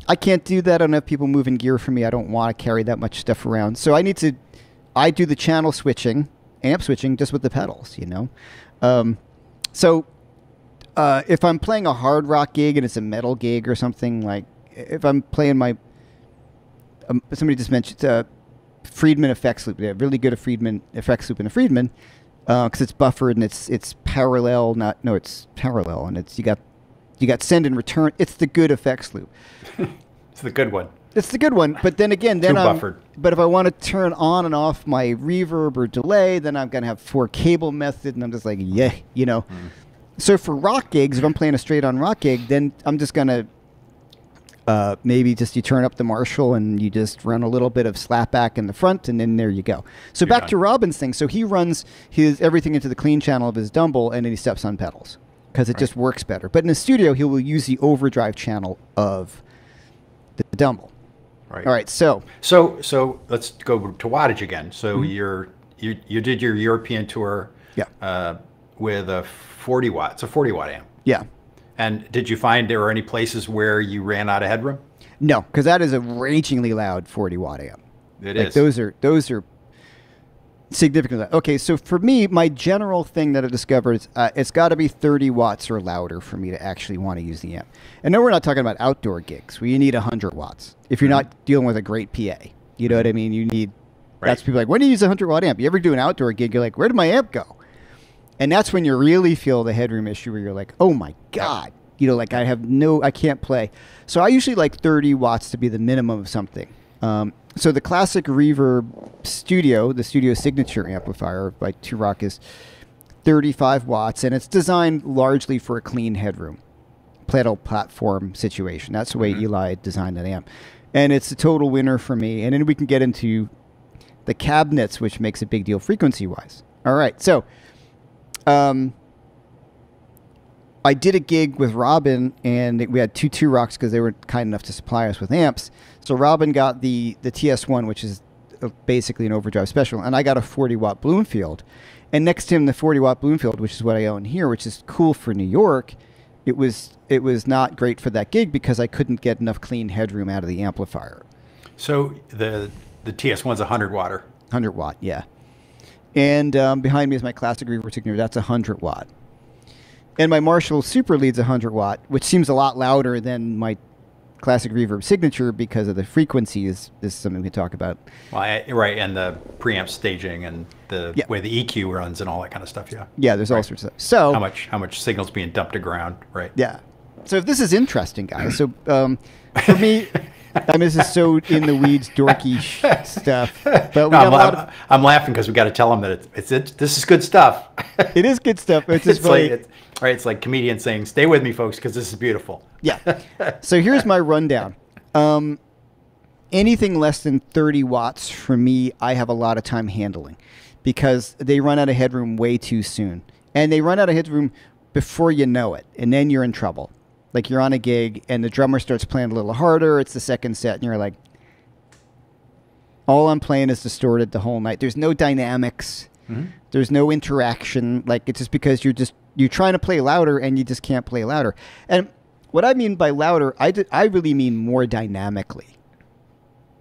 I can't do that. I don't have people moving gear for me. I don't want to carry that much stuff around. So I need to. I do the channel switching, amp switching, just with the pedals. You know. Um, so uh, if I'm playing a hard rock gig and it's a metal gig or something like, if I'm playing my, um, somebody just mentioned uh, Friedman effects loop. They have really good a Friedman effects loop in a Friedman because it's buffered and it's it's parallel. Not no, it's parallel and it's you got you got send and return. It's the good effects loop. It's the good one. It's the good one, but then again, then I'm, buffered. But if I want to turn on and off my reverb or delay, then I'm gonna have four cable method, and I'm just like, yeah, you know. Hmm. So for rock gigs, if I'm playing a straight on rock gig, then I'm just gonna uh, maybe just you turn up the Marshall and you just run a little bit of slapback in the front, and then there you go. So You're back done. to Robben's thing. So he runs his everything into the clean channel of his Dumble, and then he steps on pedals because it just works better. But in the studio, he will use the overdrive channel of the Dumble. Right. All right, so So so let's go to wattage again. So Mm-hmm. you're you you did your European tour. Yeah. Uh, with a 40 watt. It's a 40 watt amp. yeah, And did you find there were any places where you ran out of headroom? no, because that is a ragingly loud 40 watt amp. It like is. those are those are significantly loud. Okay, so for me, my general thing that I've discovered is uh, it's got to be 30 watts or louder for me to actually want to use the amp. And no, we're not talking about outdoor gigs where you need 100 watts. If you're Mm-hmm. not dealing with a great PA, you know what I mean. You need That's people like, when do you use a 100 watt amp? You ever do an outdoor gig? You're like, where did my amp go? And that's when you really feel the headroom issue where you're like, oh my God. You know, like I have no, I can't play. So I usually like 30 watts to be the minimum of something. Um, so the classic Reverb Studio, the Studio Signature amplifier by Two-Rock is 35 watts, and it's designed largely for a clean headroom, pedal platform situation. That's the way Eli designed that amp, and it's a total winner for me. And then we can get into the cabinets, which makes a big deal frequency wise. All right, so um, I did a gig with Robben, and we had two Two-Rocks because they were kind enough to supply us with amps. So Robben got the the TS1, which is uh, basically an overdrive special, and I got a 40 watt Bloomfield. And next to him, the 40 watt Bloomfield, which is what I own here, which is cool for New York. It was it was not great for that gig because I couldn't get enough clean headroom out of the amplifier. So the the TS1's a 100 watter. 100 watt, yeah. And um, behind me is my classic reverb signature. That's 100 watt. And my Marshall Super Lead's 100 watt, which seems a lot louder than my classic reverb signature because of the frequency is, is something we can talk about. Well, I, right, and the preamp staging and the Yeah. way the EQ runs and all that kind of stuff. Yeah. Yeah, there's all sorts of stuff. So How much how much signals being dumped to ground? Right. Yeah. So if this is interesting, guys. So um, for me, I mean, this is so in the weeds, dorky stuff. But we No, I'm, a lot I'm, of. I'm laughing because we got to tell them that it's, it's it, this is good stuff. It is good stuff. It's it's like really, it's, right. It's like comedians saying, "Stay with me, folks, because this is beautiful." yeah. So here's my rundown. Um, anything less than 30 watts for me, I have a lot of time handling because they run out of headroom way too soon, and they run out of headroom before you know it, and then you're in trouble. Like you're on a gig and the drummer starts playing a little harder. It's the second set, and you're like, all I'm playing is distorted the whole night. There's no dynamics. Mm-hmm. There's no interaction. Like it's just because you're just you're trying to play louder and you just can't play louder. And what I mean by louder, I d- I really mean more dynamically.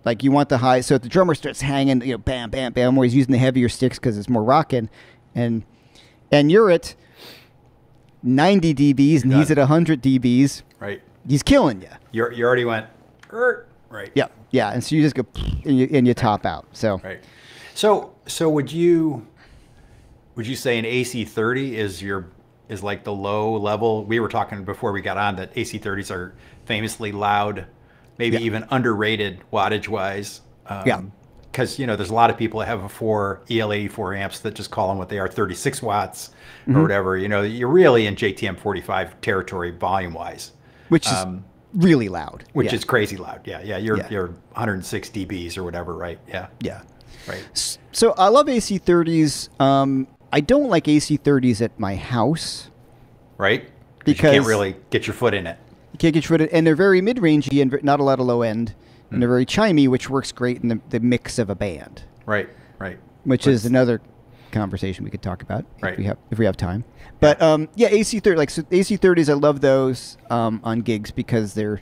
Like you want the high, so if the drummer starts hanging, you know, bam, bam, bam, or he's using the heavier sticks because it's more rocking, and and you're at 90 dBs and he's at 100 dBs, Right. he's killing you. You you already went. "Er," Right. Yeah, yeah, and so you just go and you, and you top out. So Right. So so would you would you say an AC30 is your is like the low level? We were talking before we got on that AC30s are famously loud, maybe Yeah. even underrated wattage wise. Um, Yeah. Because you know, there's a lot of people that have a four EL84 amps that just call them what they are, 36 watts Mm-hmm. or whatever. You know, you're really in JTM 45 territory volume wise, which is Um, really loud. which Yeah. is crazy loud. Yeah, yeah. You're Yeah. you're 106 dBs or whatever, right? Yeah, yeah. right. So I love AC30s. Um, I don't like AC30s at my house. right because you can't really get your foot in it. You can't get rid of, and they're very mid-rangey and not a lot of low end, and they're very chimey, which works great in the, the mix of a band, Right, right. which is another conversation we could talk about if Right. we have if we have time. But um, yeah, AC30 like so AC30s, I love those um, on gigs because they're.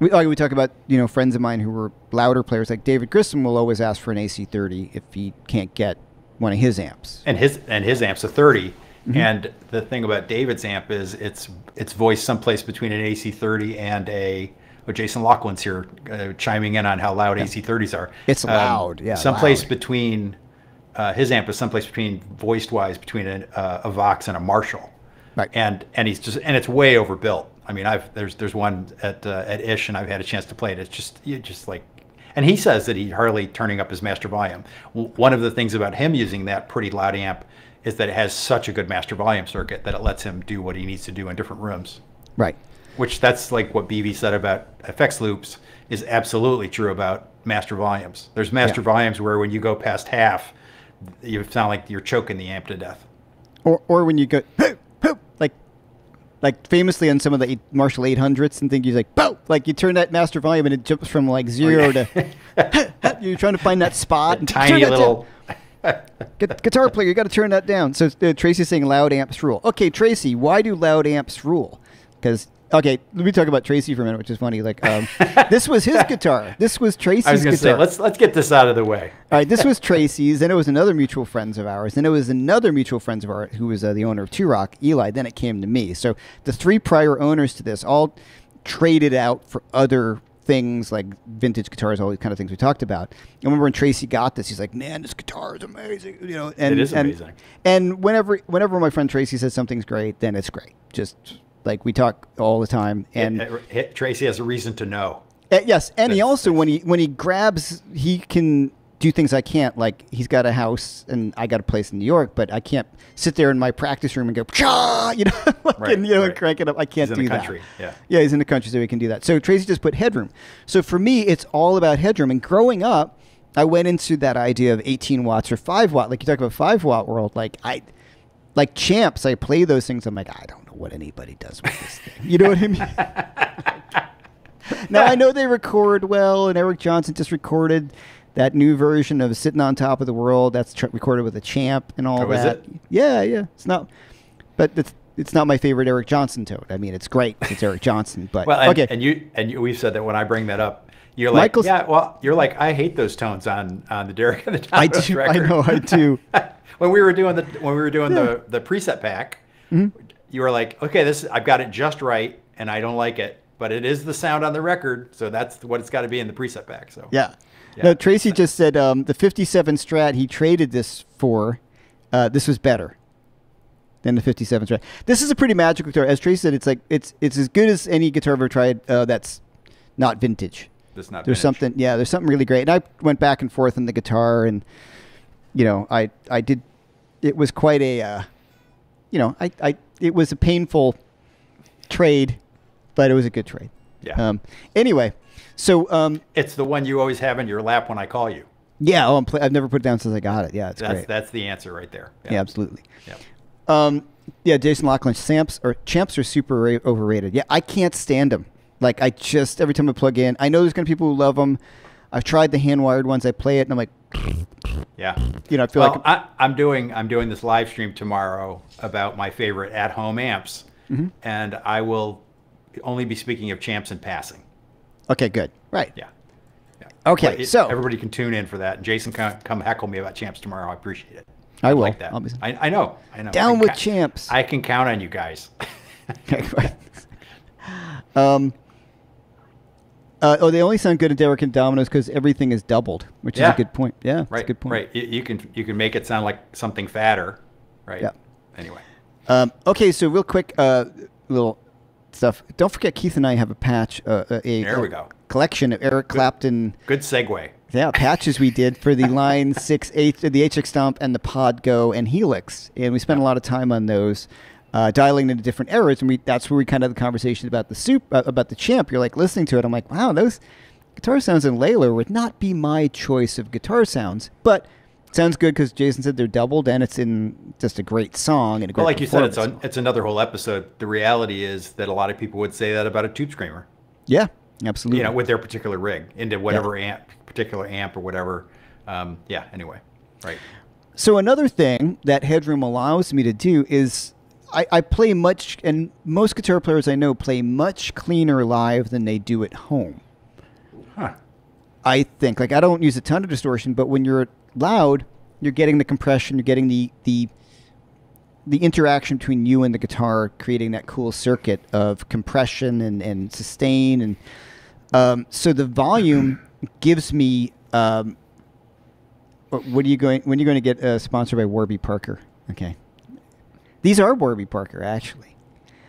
We, like we talk about you know friends of mine who were louder players like David Grissom will always ask for an AC30 if he can't get one of his amps. and his and his amp's a 30. Mm-hmm. And the thing about David's amp is it's it's voiced someplace between an AC30 and a. Oh, Jason Laughlin's here uh, chiming in on how loud AC30s are. Um, It's loud, yeah, Someplace loud. between uh, his amp is someplace between voiced wise between a, uh, a Vox and a Marshall. Right. and and he's just and it's way overbuilt. I mean, I've there's there's one at uh, at Ish, and I've had a chance to play it. It's just you just like, and he says that he hardly turning up his master volume. W- One of the things about him using that pretty loud amp is that it has such a good master volume circuit that it lets him do what he needs to do in different rooms. Right. Which that's like what BB said about effects loops is absolutely true about master volumes. There's master Yeah. volumes where when you go past half, you sound like you're choking the amp to death. Or or when you go "Hoop, hoop," like like famously on some of the eight, Marshall 800s and things, you like boom, like you turn that master volume and it jumps from like zero to you're trying to find that spot. and Tiny little. Guitar player, you got to turn that down. So uh, Tracy's saying loud amps rule. Okay, Tracy, why do loud amps rule? Because okay, let me talk about Tracy for a minute, which is funny. Like um, this was his guitar. This was Tracy's I was going to say guitar. let's let's get this out of the way. All right, this was Tracy's. Then it was another mutual friends of ours. Then it was another mutual friends of ours who was uh, the owner of Two-Rock, Eli. Then it came to me. So the three prior owners to this all traded out for other things like vintage guitars, all these kind of things we talked about. I remember when Tracy got this, he's like, "Man, this guitar is amazing," you know. And, It is and- And whenever whenever my friend Tracy says something's great, then it's great. Just like we talk all the time, and It- it- Tracy has a reason to know. uh, yes, and he also when he when he grabs, he can do things I can't. Like he's got a house and I got a place in New York, but I can't sit there in my practice room and go, Pshaw! you know, like, Right, and you know, right. crank it up. I can't He's in do the that. yeah. yeah, he's in the country, so he can do that. So Tracy just put headroom. So for me, it's all about headroom. And growing up, I went into that idea of 18 watts or five watt. Like you talk about five watt world, like I. Like champs, I play those things. I'm like, I don't what anybody does with this thing. You know what I mean? now I know they record well, and Eric Johnson just recorded that new version of "Sitting on Top of the World." That's tr- recorded with a champ and all Oh, that. Yeah, yeah. It's not, but it's it's not my favorite Eric Johnson tone. I mean, it's great. It's Eric Johnson, but Well, and, okay. and you and you, we've said that when I bring that up, you're like, Michael's- yeah, well, you're like, I hate those tones on on the Derek and the Tom I do. I know. I do. when we were doing the when we were doing the the preset pack, Mm-hmm. You were like, okay, this I've got it just right, and I don't like it, but it is the sound on the record, so that's what it's got to be in the preset pack. So Yeah. Yeah. No, Tracy just said um, the 57 Strat he traded this for. Uh, this was better than the 57 Strat. This is a pretty magical guitar. As Tracy said, it's like it's it's as good as any guitar I've ever tried. Uh, that's not vintage. That's not There's vintage. something. Yeah, there's something really great. And I went back and forth on the guitar, and you know, I I did. It was quite a, uh, you know, I I it was a painful trade, but it was a good trade. Yeah. Um. Anyway, so um. It's the one you always have in your lap when I call you. Yeah, oh, I'm pl- I've never put it down since I got it. Yeah, it's That's great. that's the answer right there. yeah. absolutely. Yeah. Um, yeah, Jason Samps or champs are super ra- overrated. Yeah, I can't stand them. Like I just every time I plug in, I know there's gonna be people who love them. I've tried the hand wired ones. I play it and I'm like, Yeah. you know, I feel well, like I, I'm doing I'm doing this live stream tomorrow about my favorite at home amps, Mm-hmm. and I will only be speaking of champs in passing. okay, good, right? Yeah. yeah. Okay, it- so- everybody can tune in for that. And Jason, come, come heckle me about champs tomorrow. I appreciate it. I I'd will. Like that. Be- I, I know. I know. Down I with ca- champs. I can count on you guys. Um. Uh, oh, they only sound good at Derek and Dominos because everything is doubled, which is a good point. Yeah, right. a good point. Right. You, you can you can make it sound like something fatter. Right. Yeah. Anyway. Um, okay, so real quick, uh, little stuff. Don't forget, Keith and I have a patch, uh, a, There we go. collection of Eric Clapton, Good segue. yeah, patches we did for the Line Six Eight, the HX Stomp, and the Pod Go and Helix, and we spent a lot of time on those, uh, dialing into different eras, and we that's where we kind of had the conversation about the soup, uh, about the Champ. You're like listening to it, I'm like, wow, those guitar sounds in Layla would not be my choice of guitar sounds, but. Sounds good because Jason said they're doubled and it's in just a great song and a great Well, like you said, it's on, it's another whole episode. The reality is that a lot of people would say that about a tube screamer. Yeah, absolutely. you know, with their particular rig into whatever amp, particular amp or whatever. Um, yeah. Anyway, right. so another thing that Headroom allows me to do is I, I play much, and most guitar players I know play much cleaner live than they do at home. Huh. I think like I don't use a ton of distortion, but when you're loud, you're getting the compression, you're getting the the the interaction between you and the guitar, creating that cool circuit of compression and, and sustain, and um, so the volume gives me. Um, what what are you going? When are you going to get uh, sponsored by Warby Parker? Okay, these are Warby Parker actually.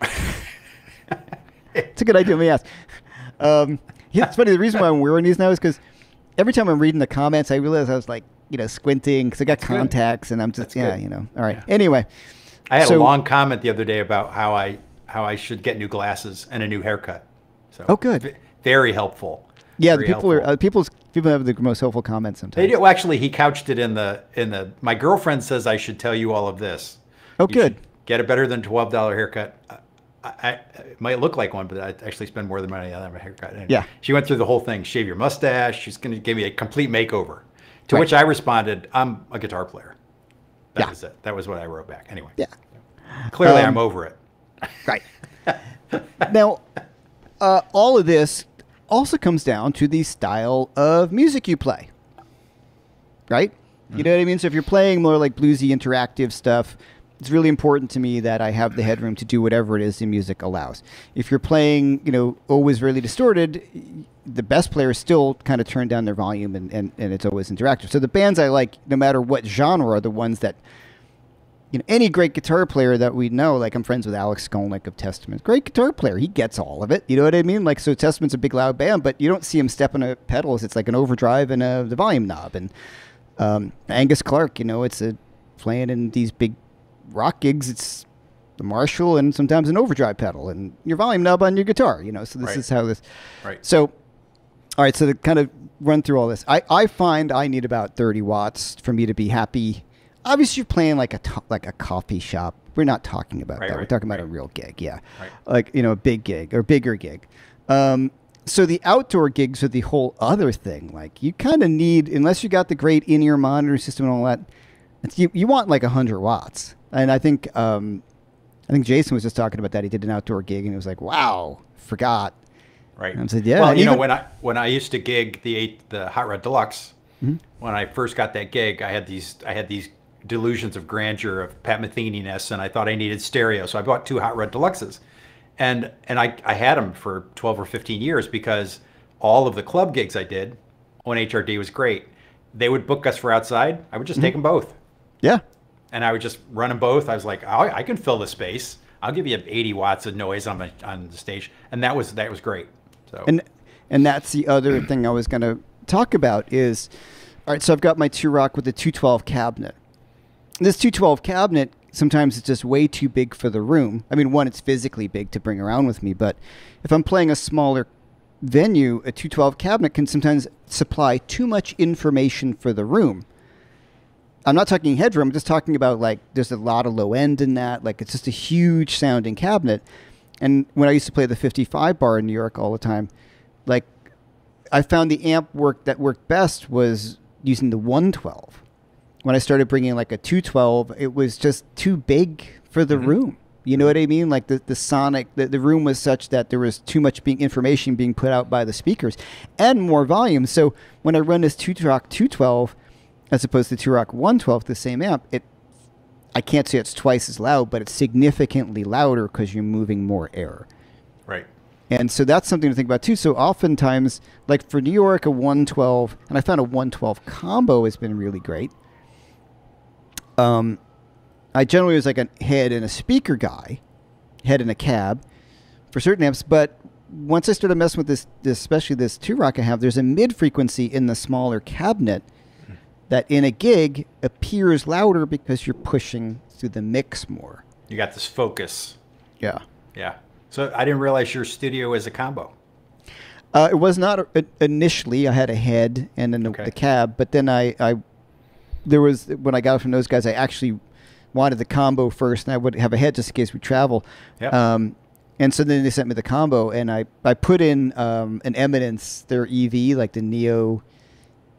it's a good idea. Let me ask. Um, yeah, it's funny. The reason why I'm wearing these now is because every time I'm reading the comments, I realize I was like, you know, squinting because I got good. contacts, and I'm just That's yeah, good. you know. All right. Yeah. Anyway, I had So- a long comment the other day about how I how I should get new glasses and a new haircut. So Oh, good. v- very helpful. yeah, Very the people are uh, people's people have the most helpful comments sometimes. They do. Well, actually, he couched it in the in the. My girlfriend says I should tell you all of this. Oh, You good. Get a better than twelve dollar haircut. I, I, it might look like one, but I actually spend more than money on a haircut. Anyway, Yeah. She went through the whole thing. Shave your mustache. She's going to give me a complete makeover. To Right. which I responded, "I'm a guitar player." That Yeah. was it. That was what I wrote back. Anyway. Yeah. Clearly, Um, I'm over it. Right. now, uh, all of this also comes down to the style of music you play. Right? You know what I mean? So if you're playing more like bluesy interactive stuff, it's really important to me that I have the headroom to do whatever it is the music allows. If you're playing, you know, always really distorted, the best players still kind of turn down their volume and, and, and it's always interactive. So the bands I like, no matter what genre, are the ones that you know, any great guitar player that we know, like I'm friends with Alex Skolnick of Testament, great guitar player. He gets all of it. You know what I mean? Like, so Testament's a big loud band, but you don't see him stepping on pedals. It's like an overdrive and a, the volume knob. And um, Angus Clark, you know, it's a playing in these big rock gigs. It's the Marshall and sometimes an overdrive pedal and your volume knob on your guitar. You know, so this Right. is how this. Right. So, all right. So to kind of run through all this, I, I find I need about 30 watts for me to be happy. Obviously, you're playing like a to- like a coffee shop. We're not talking about Right, that. We're talking about a real gig. Yeah. Right. Like you know, a big gig or bigger gig. Um, so the outdoor gigs are the whole other thing. Like you kind of need, unless you got the great in-ear monitor system and all that, you you want like hundred watts. And I think um, I think Jason was just talking about that. He did an outdoor gig and he was like, "Wow, forgot." Right. And I said, yeah, Well, you know, when I when I used to gig the eight, the Hot Rod Deluxe, Mm-hmm. when I first got that gig, I had these I had these delusions of grandeur of Pat Metheny-ness, and I thought I needed stereo, so I bought two Hot Rod Deluxes, and and I I had them for twelve or fifteen years because all of the club gigs I did on HRD was great. They would book us for outside. I would just Mm-hmm. take them both, Yeah. And I would just run them both. I was like, I, I can fill the space. I'll give you 80 watts of noise on my, on the stage, and that was that was great. So And and that's the other thing I was going to talk about is all right, so I've got my Two-Rock with the 212 cabinet. This 212 cabinet sometimes it's just way too big for the room. I mean, one it's physically big to bring around with me, but if I'm playing a smaller venue, a 212 cabinet can sometimes supply too much information for the room. I'm not talking headroom. I'm just talking about like there's a lot of low end in that. Like it's just a huge sounding cabinet. And when I used to play the 55 bar in New York all the time, like I found the amp work that worked best was using the 112. When I started bringing like a 212, it was just too big for the mm-hmm. room. You know what I mean? Like the, the sonic, the, the room was such that there was too much being information being put out by the speakers and more volume. So when I run this Two-Rock 212 as opposed to Two-Rock 112, the same amp, it I can't say it's twice as loud, but it's significantly louder because you're moving more air. right. And so that's something to think about too. So oftentimes, like for New York, a 112, and I found a 112 combo has been really great. Um, I generally was like a head and a speaker guy, head and a cab for certain amps. But once I started messing with this, this especially this Two-Rock I have, there's a mid frequency in the smaller cabinet that in a gig appears louder because you're pushing through the mix more. You got this focus. Yeah. Yeah. So I didn't realize your studio is a combo. Uh, it was not uh, initially. I had a head and then the, Okay. the cab, but then I, I, there was when I got it from those guys, I actually wanted the combo first, and I would have a head just in case we travel. Yep. Um, and so then they sent me the combo, and I, I put in um, an Eminence, their EV, like the Neo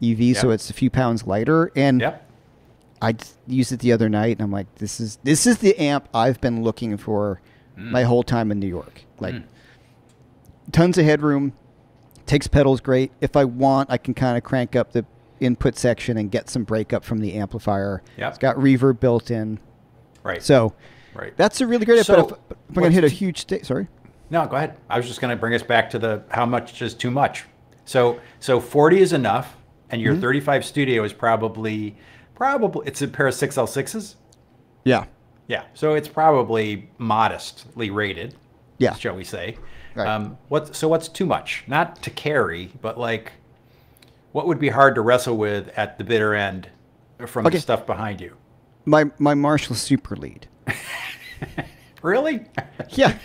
EV, so it's a few pounds lighter, and Yep. I used it the other night, and I'm like, this is this is the amp I've been looking for my whole time in New York. Like, Mm. tons of headroom, takes pedals great. If I want, I can kind of crank up the input section and get some breakup from the amplifier. Yep. It's got reverb built in, Right. so right. that's a really great. So, but if, if I'm gonna hit a huge sta- sorry. No, go ahead. I was just going to bring us back to the how much is too much. So so 40 is enough, and your 35 studio is probably probably it's a pair of 6L6s. Yeah, Yeah. So it's probably modestly rated. Yeah. Shall we say? Right. Um, what? So what's too much? Not to carry, but like, what would be hard to wrestle with at the bitter end from Okay. the stuff behind you? my my Marshall Super Lead. Really? Yeah,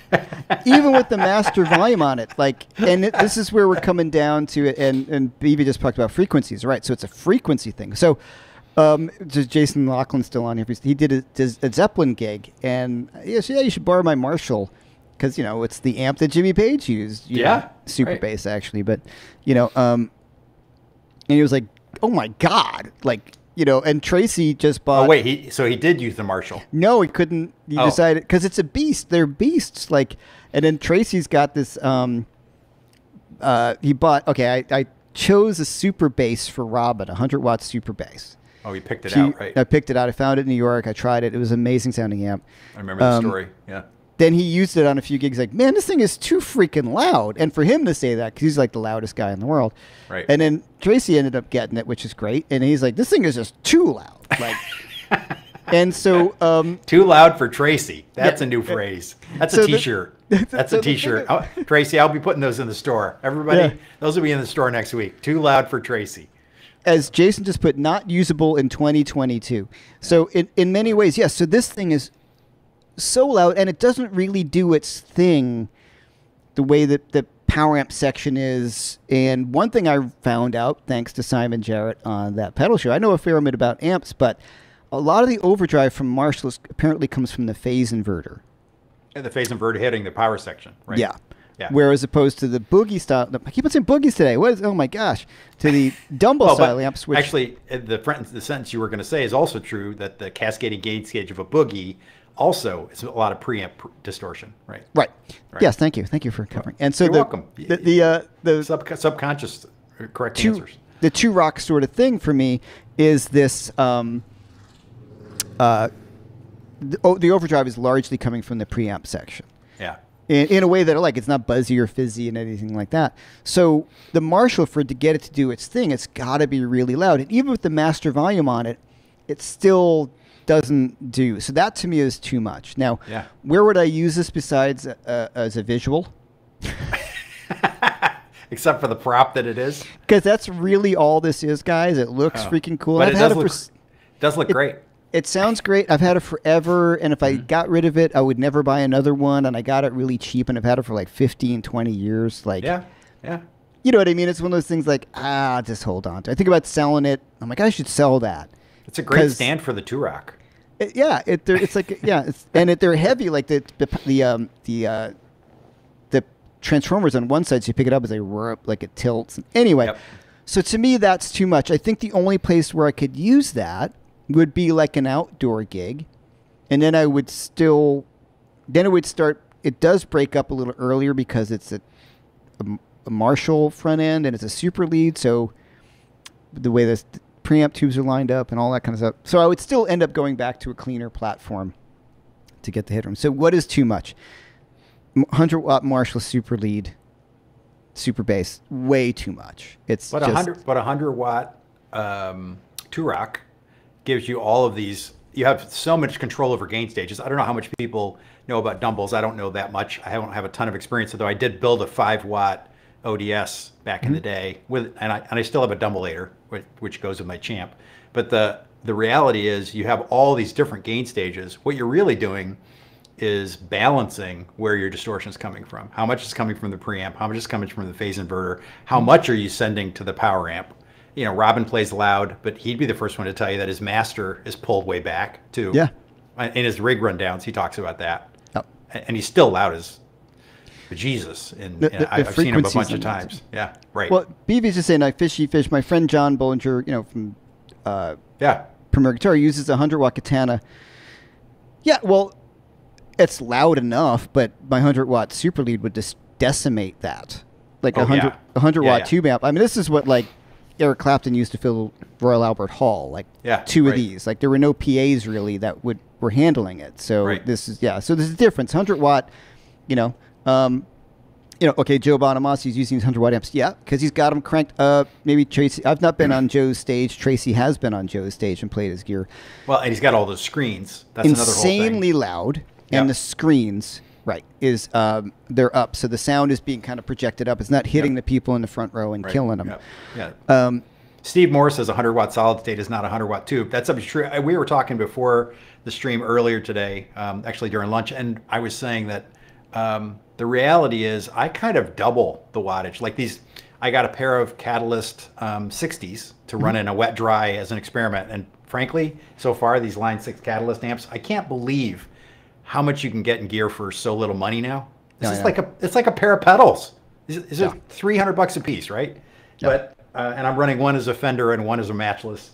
even with the master volume on it, like, and it, this is where we're coming down to it. And and BB just talked about frequencies, right? So it's a frequency thing. So, um, Jason Laughlin still on here. He did a, does a Zeppelin gig, and yeah, so yeah, you should borrow my Marshall because you know it's the amp that Jimmy Page used. you know, Yeah, super right. bass actually, but you know, um, and he was like, oh my god, like. You know, and Tracy just bought. oh wait. He so he did use the Marshall. No, he couldn't. He Oh. decided because it's a beast. They're beasts. Like, and then Tracy's got this. Um, uh, he bought. Okay, I, I chose a super bass for Robben, a hundred watt super bass. Oh, you picked it She- out, right? I picked it out. I found it in New York. I tried it. It was an amazing sounding amp. I remember the um, story. Yeah. Then he used it on a few gigs. Like, man, this thing is too freaking loud. And for him to say that, because he's like the loudest guy in the world. Right. And then Tracy ended up getting it, which is great. And he's like, this thing is just too loud. Like, and so, um, Too loud for Tracy. That's Yeah. a new phrase. That's So a the- T-shirt. That's so a the T-shirt. Oh, Tracy, I'll be putting those in the store. Everybody, Yeah. those will be in the store next week. Too loud for Tracy. as Jason just put, not usable in 2022. So in, in many ways, yes. So this thing is so loud, and it doesn't really do its thing the way that the power amp section is. And one thing I found out, thanks to Simon Jarrett on that pedal show, I know a fair bit about amps, but a lot of the overdrive from Marshall is- apparently comes from the phase inverter. And the phase inverter hitting the power section, right? Yeah. Yeah. Whereas opposed to the boogie style, I keep on saying boogies today. What is? Oh my gosh! To the Dumble Well, style amps, which actually, uh, the, front, the sentence you were going to say is also true that the cascading gain stage of a boogie also it's a lot of preamp pr- distortion, right? Right. Right. Yes. Thank you. Thank you for covering. And so You're the, welcome. the the uh, the Sub, subconscious uh, correct two answers. the Two-Rock sort of thing for me is this. Um, uh, the, oh, the overdrive is largely coming from the preamp section. Yeah. in, in a way that like it's not buzzy or fizzy and anything like that. So the Marshall for it to get it to do its thing, it's got to be really loud. And even with the master volume on it, it's still doesn't do. So that to me is too much. Now, Yeah. where would I use this besides uh, as a visual? Except for the prop that it is. Because that's really all this is, guys. It looks Oh. freaking cool. But I've it does it for look, does look it- great. It sounds great. I've had it forever, and if I got rid of it, I would never buy another one. And I got it really cheap, and I've had it for like 15, 20 years. Like, Yeah. Yeah. you know what I mean? It's one of those things like, ah, just hold on to. it. I think about selling it. I'm like, I should sell that. It's a great stand for the Two-Rock. It- yeah, it, it's like, yeah, it's, and it, they're heavy. Like the the the um, the uh, the transformers on one side, so you pick it up as they roar up, like it tilts. Anyway, Yep. so to me, that's too much. I think the only place where I could use that would be like an outdoor gig, and then I would still, then it would start. It does break up a little earlier because it's a, a, a Marshall front end and it's a super lead, so the way the preamp tubes are lined up and all that kind of stuff. So I would still end up going back to a cleaner platform to get the headroom. So what is too much? 100 watt Marshall super lead, super bass, way too much. It's But a just, hundred, but a hundred watt um, Two-Rock gives you all of these. You have so much control over gain stages. I don't know how much people know about Dumbles. I don't know that much. I don't have a ton of experience, although I did build a five watt ODS back in the mm-hmm. day with, and I and I still have a Dumbleator, which, which goes with my Champ. But the the reality is, you have all these different gain stages. What you're really doing is balancing where your distortion is coming from. How much is coming from the preamp? How much is coming from the phase inverter? How mm-hmm. much are you sending to the power amp? You know, Robben plays loud, but he'd be the first one to tell you that his master is pulled way back too. Yeah. Uh, in his rig rundowns, he talks about that. Yep. And he's still loud as Jesus. And, The- the- I- the I've seen him a bunch of times. Yeah. Right. Well, BB's just saying, like, fishy fish. My friend John Bohlinger, you know, from uh, yeah. Premier Guitar uses a 100 watt katana. Yeah, well, it's loud enough, but my 100 watt super lead would just decimate that. Like a Oh, 100, yeah. a 100 Yeah, watt yeah. tube amp. I mean, this is what like Eric Clapton used to fill Royal Albert Hall. Like Yeah, two of these. Like there were no PAs really that would were handling it. So Right. this is yeah. So there's a difference. 100 watt, you know. Um, you know, okay, Joe Bonamassa, is using these 100 watt amps. Yeah, because he's got them cranked. up. maybe Tracy. I've not been on Joe's stage. Tracy has been on Joe's stage and played his gear. Well, and he's got all those screens. That's another whole Insanely thing. loud, Yep. and the screens, right, is um, they're up. So the sound is being kind of projected up. It's not hitting Yep. the people in the front row and Right. killing them. Yeah. yeah. Um, Steve Moore says 100 watt solid state is not a 100 watt tube. That's true. We were talking before the stream earlier today, um, actually during lunch, and I was saying that um, the reality is I kind of double the wattage. Like these, I got a pair of Catalyst um, 60s to run in a wet dry as an experiment, and frankly, so far these Line 6 Catalyst amps, I can't believe how much you can get in gear for so little money now. This I is like a it's like a pair of pedals. Is, is Yeah. it 300 bucks a piece, right? Yeah. But uh, and I'm running one as a Fender and one as a matchless.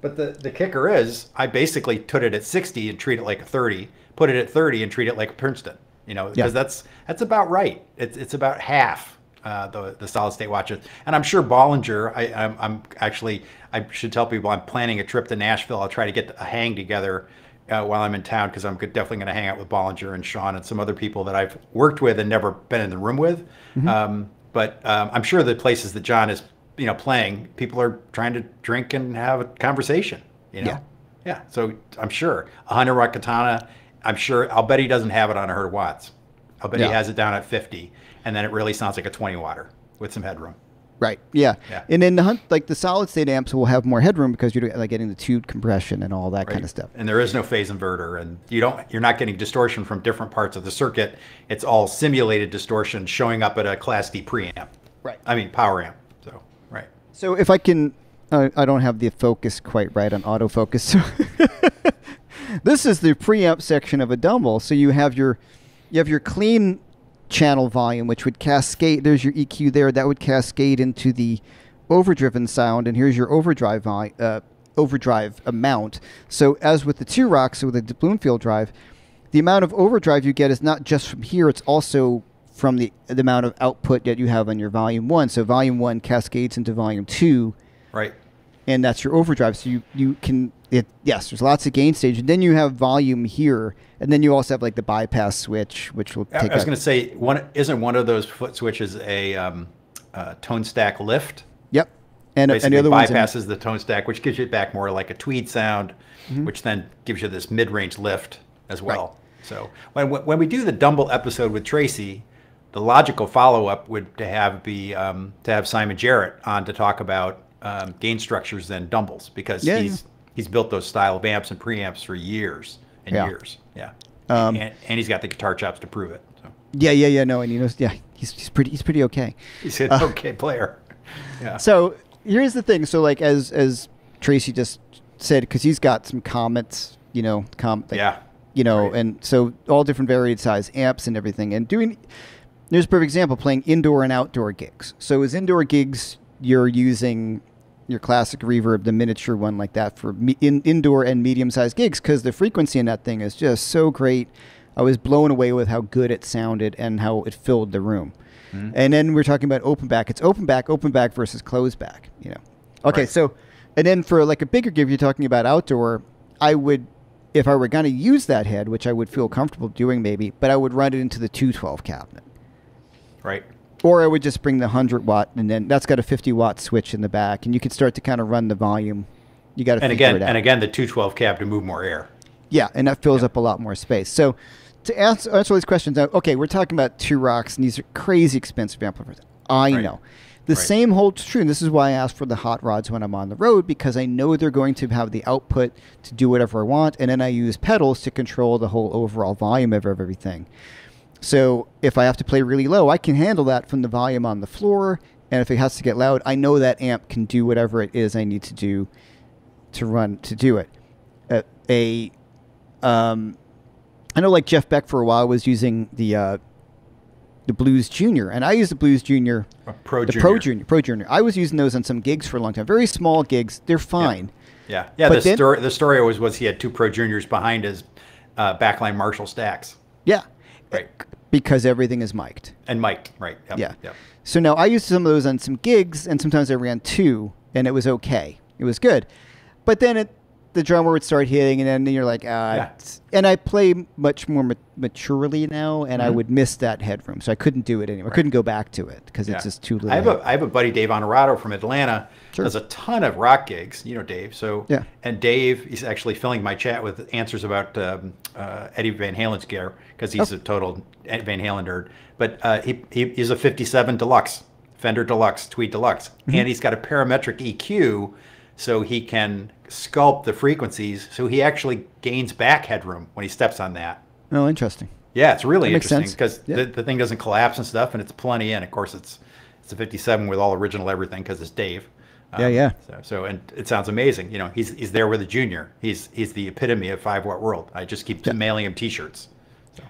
But the the kicker is, I basically put it at 60 and treat it like a 30. Put it at 30 and treat it like a Princeton. You know, because Yeah. that's that's about right. It's it's about half uh, the the solid state watches, and I'm sure Bohlinger. I, I'm, I'm actually I should tell people I'm planning a trip to Nashville. I'll try to get a hang together uh, while I'm in town because I'm definitely going to hang out with Bohlinger and Sean and some other people that I've worked with and never been in the room with. Mm-hmm. Um, but um, I'm sure the places that John is you know playing, people are trying to drink and have a conversation. You know. Yeah. Yeah. So I'm sure a hundred watt katana. I'm sure. I'll bet he doesn't have it on a 100 watts. I'll bet Yeah. he has it down at 50, and then it really sounds like a 20 watter with some headroom. Right. Yeah. Yeah. And then the hunt, like the solid state amps will have more headroom because you're like getting the tube compression and all that kind of stuff. And there is no phase inverter, and you don't. You're not getting distortion from different parts of the circuit. It's all simulated distortion showing up at a Class D preamp. Right. I mean power amp. So right. So if I can, uh, I don't have the focus quite right on autofocus. So this is the preamp section of a Dumble. So you have your, you have your clean channel volume, which would cascade. There's your EQ there. That would cascade into the overdriven sound, and here's your overdrive volume. Uh, overdrive amount. So as with the Two-Rocks, so with the Bloomfield drive, the amount of overdrive you get is not just from here; it's also from the the amount of output that you have on your volume one. So volume one cascades into volume two, Right. And that's your overdrive. So you you can it yes, there's lots of gain stage, and then you have volume here, and then you also have like the bypass switch, which will I take. I was going to say one isn't one of those foot switches a um, uh, tone stack lift. Yep, and and the other in- bypasses the tone stack, which gives you back more like a tweed sound, Mm-hmm. which then gives you this mid-range lift as well. So when when we do the Dumble episode with Tracy, the logical follow-up would to have be um, to have Simon Jarrett on to talk about um, gain structures than Dumbles because Yeah, he's he's built those style of amps and preamps for years and Yeah. years. Yeah, Um, and, and he's got the guitar chops to prove it. So Yeah, yeah, yeah. No, and he knows. Yeah, he's, he's pretty. He's pretty okay. he's an okay player. Yeah. So here's the thing. So like as as Tracy just said, because he's got some comments, you know, com like, Yeah. you know, Right. and so all different varied size amps and everything, and doing. There's a perfect example playing indoor and outdoor gigs. So as indoor gigs, you're using your classic reverb, the miniature one like that for me, in, indoor and medium sized gigs because the frequency in that thing is just so great. I was blown away with how good it sounded and how it filled the room. Mm-hmm. And then we're talking about open back. It's open back, open back versus closed back. You know. Okay, Right. so and then for like a bigger gig, you're talking about outdoor. I would, if I were going to use that head, which I would feel comfortable doing maybe, but I would run it into the 212 cabinet. Right. Or I would just bring the 100 watt, and then that's got a 50 watt switch in the back, and you could start to kind of run the volume. You got to And figure again, and again, the 212 cab to move more air. Yeah, and that fills up a lot more space. So to answer, answer all these questions, uh, okay, we're talking about Two-Rocks, and these are crazy expensive amplifiers. I Right. know. The Right. same holds true, and this is why I ask for the hot rods when I'm on the road because I know they're going to have the output to do whatever I want, and then I use pedals to control the whole overall volume of everything. So if I have to play really low, I can handle that from the volume on the floor, and if it has to get loud, I know that amp can do whatever it is I need to do to run to do it. Uh, a um, I know like Jeff Beck for a while was using the uh, the Blues Junior, and I used the Blues Junior, A Pro the Junior. Pro Junior, Pro Junior. I was using those on some gigs for a long time, very small gigs. They're fine. Yeah, yeah. But The then- story the story always was he had two Pro Juniors behind his uh, backline Marshall stacks. Yeah, Right. because everything is mic'd. And Mike, right? Yep, Yeah. Yep. So now I used some of those on some gigs, and sometimes I ran two, and it was okay. It was good. But then it, the drummer would start hitting, and then you're like, ah. Yeah. And I play much more ma- maturely now, and I Mhm. would miss that headroom, so I couldn't do it anymore. I couldn't go back to it because Yeah. it's just too little. I have a I have a buddy Dave Honorato from Atlanta. Sure. Does a ton of rock gigs. You know Dave. So Yeah. And Dave, is actually filling my chat with answers about um, uh, Eddie Van Halen's gear because he's Oh. a total Van Halen nerd. But uh, he he is a '57 Deluxe, Fender Deluxe, Tweed Deluxe, Mm-hmm. and he's got a parametric EQ, so he can sculpt the frequencies. So he actually gains back headroom when he steps on that. oh, interesting. Yeah, it's really That interesting because Yeah. the, the thing doesn't collapse and stuff, and it's plenty in. Of course, it's it's a '57 with all original everything because it's Dave. Um, Yeah, yeah. So, so and it sounds amazing. You know, he's he's there with a junior. He's he's the epitome of five watt world. I just keep mailing him T-shirts. So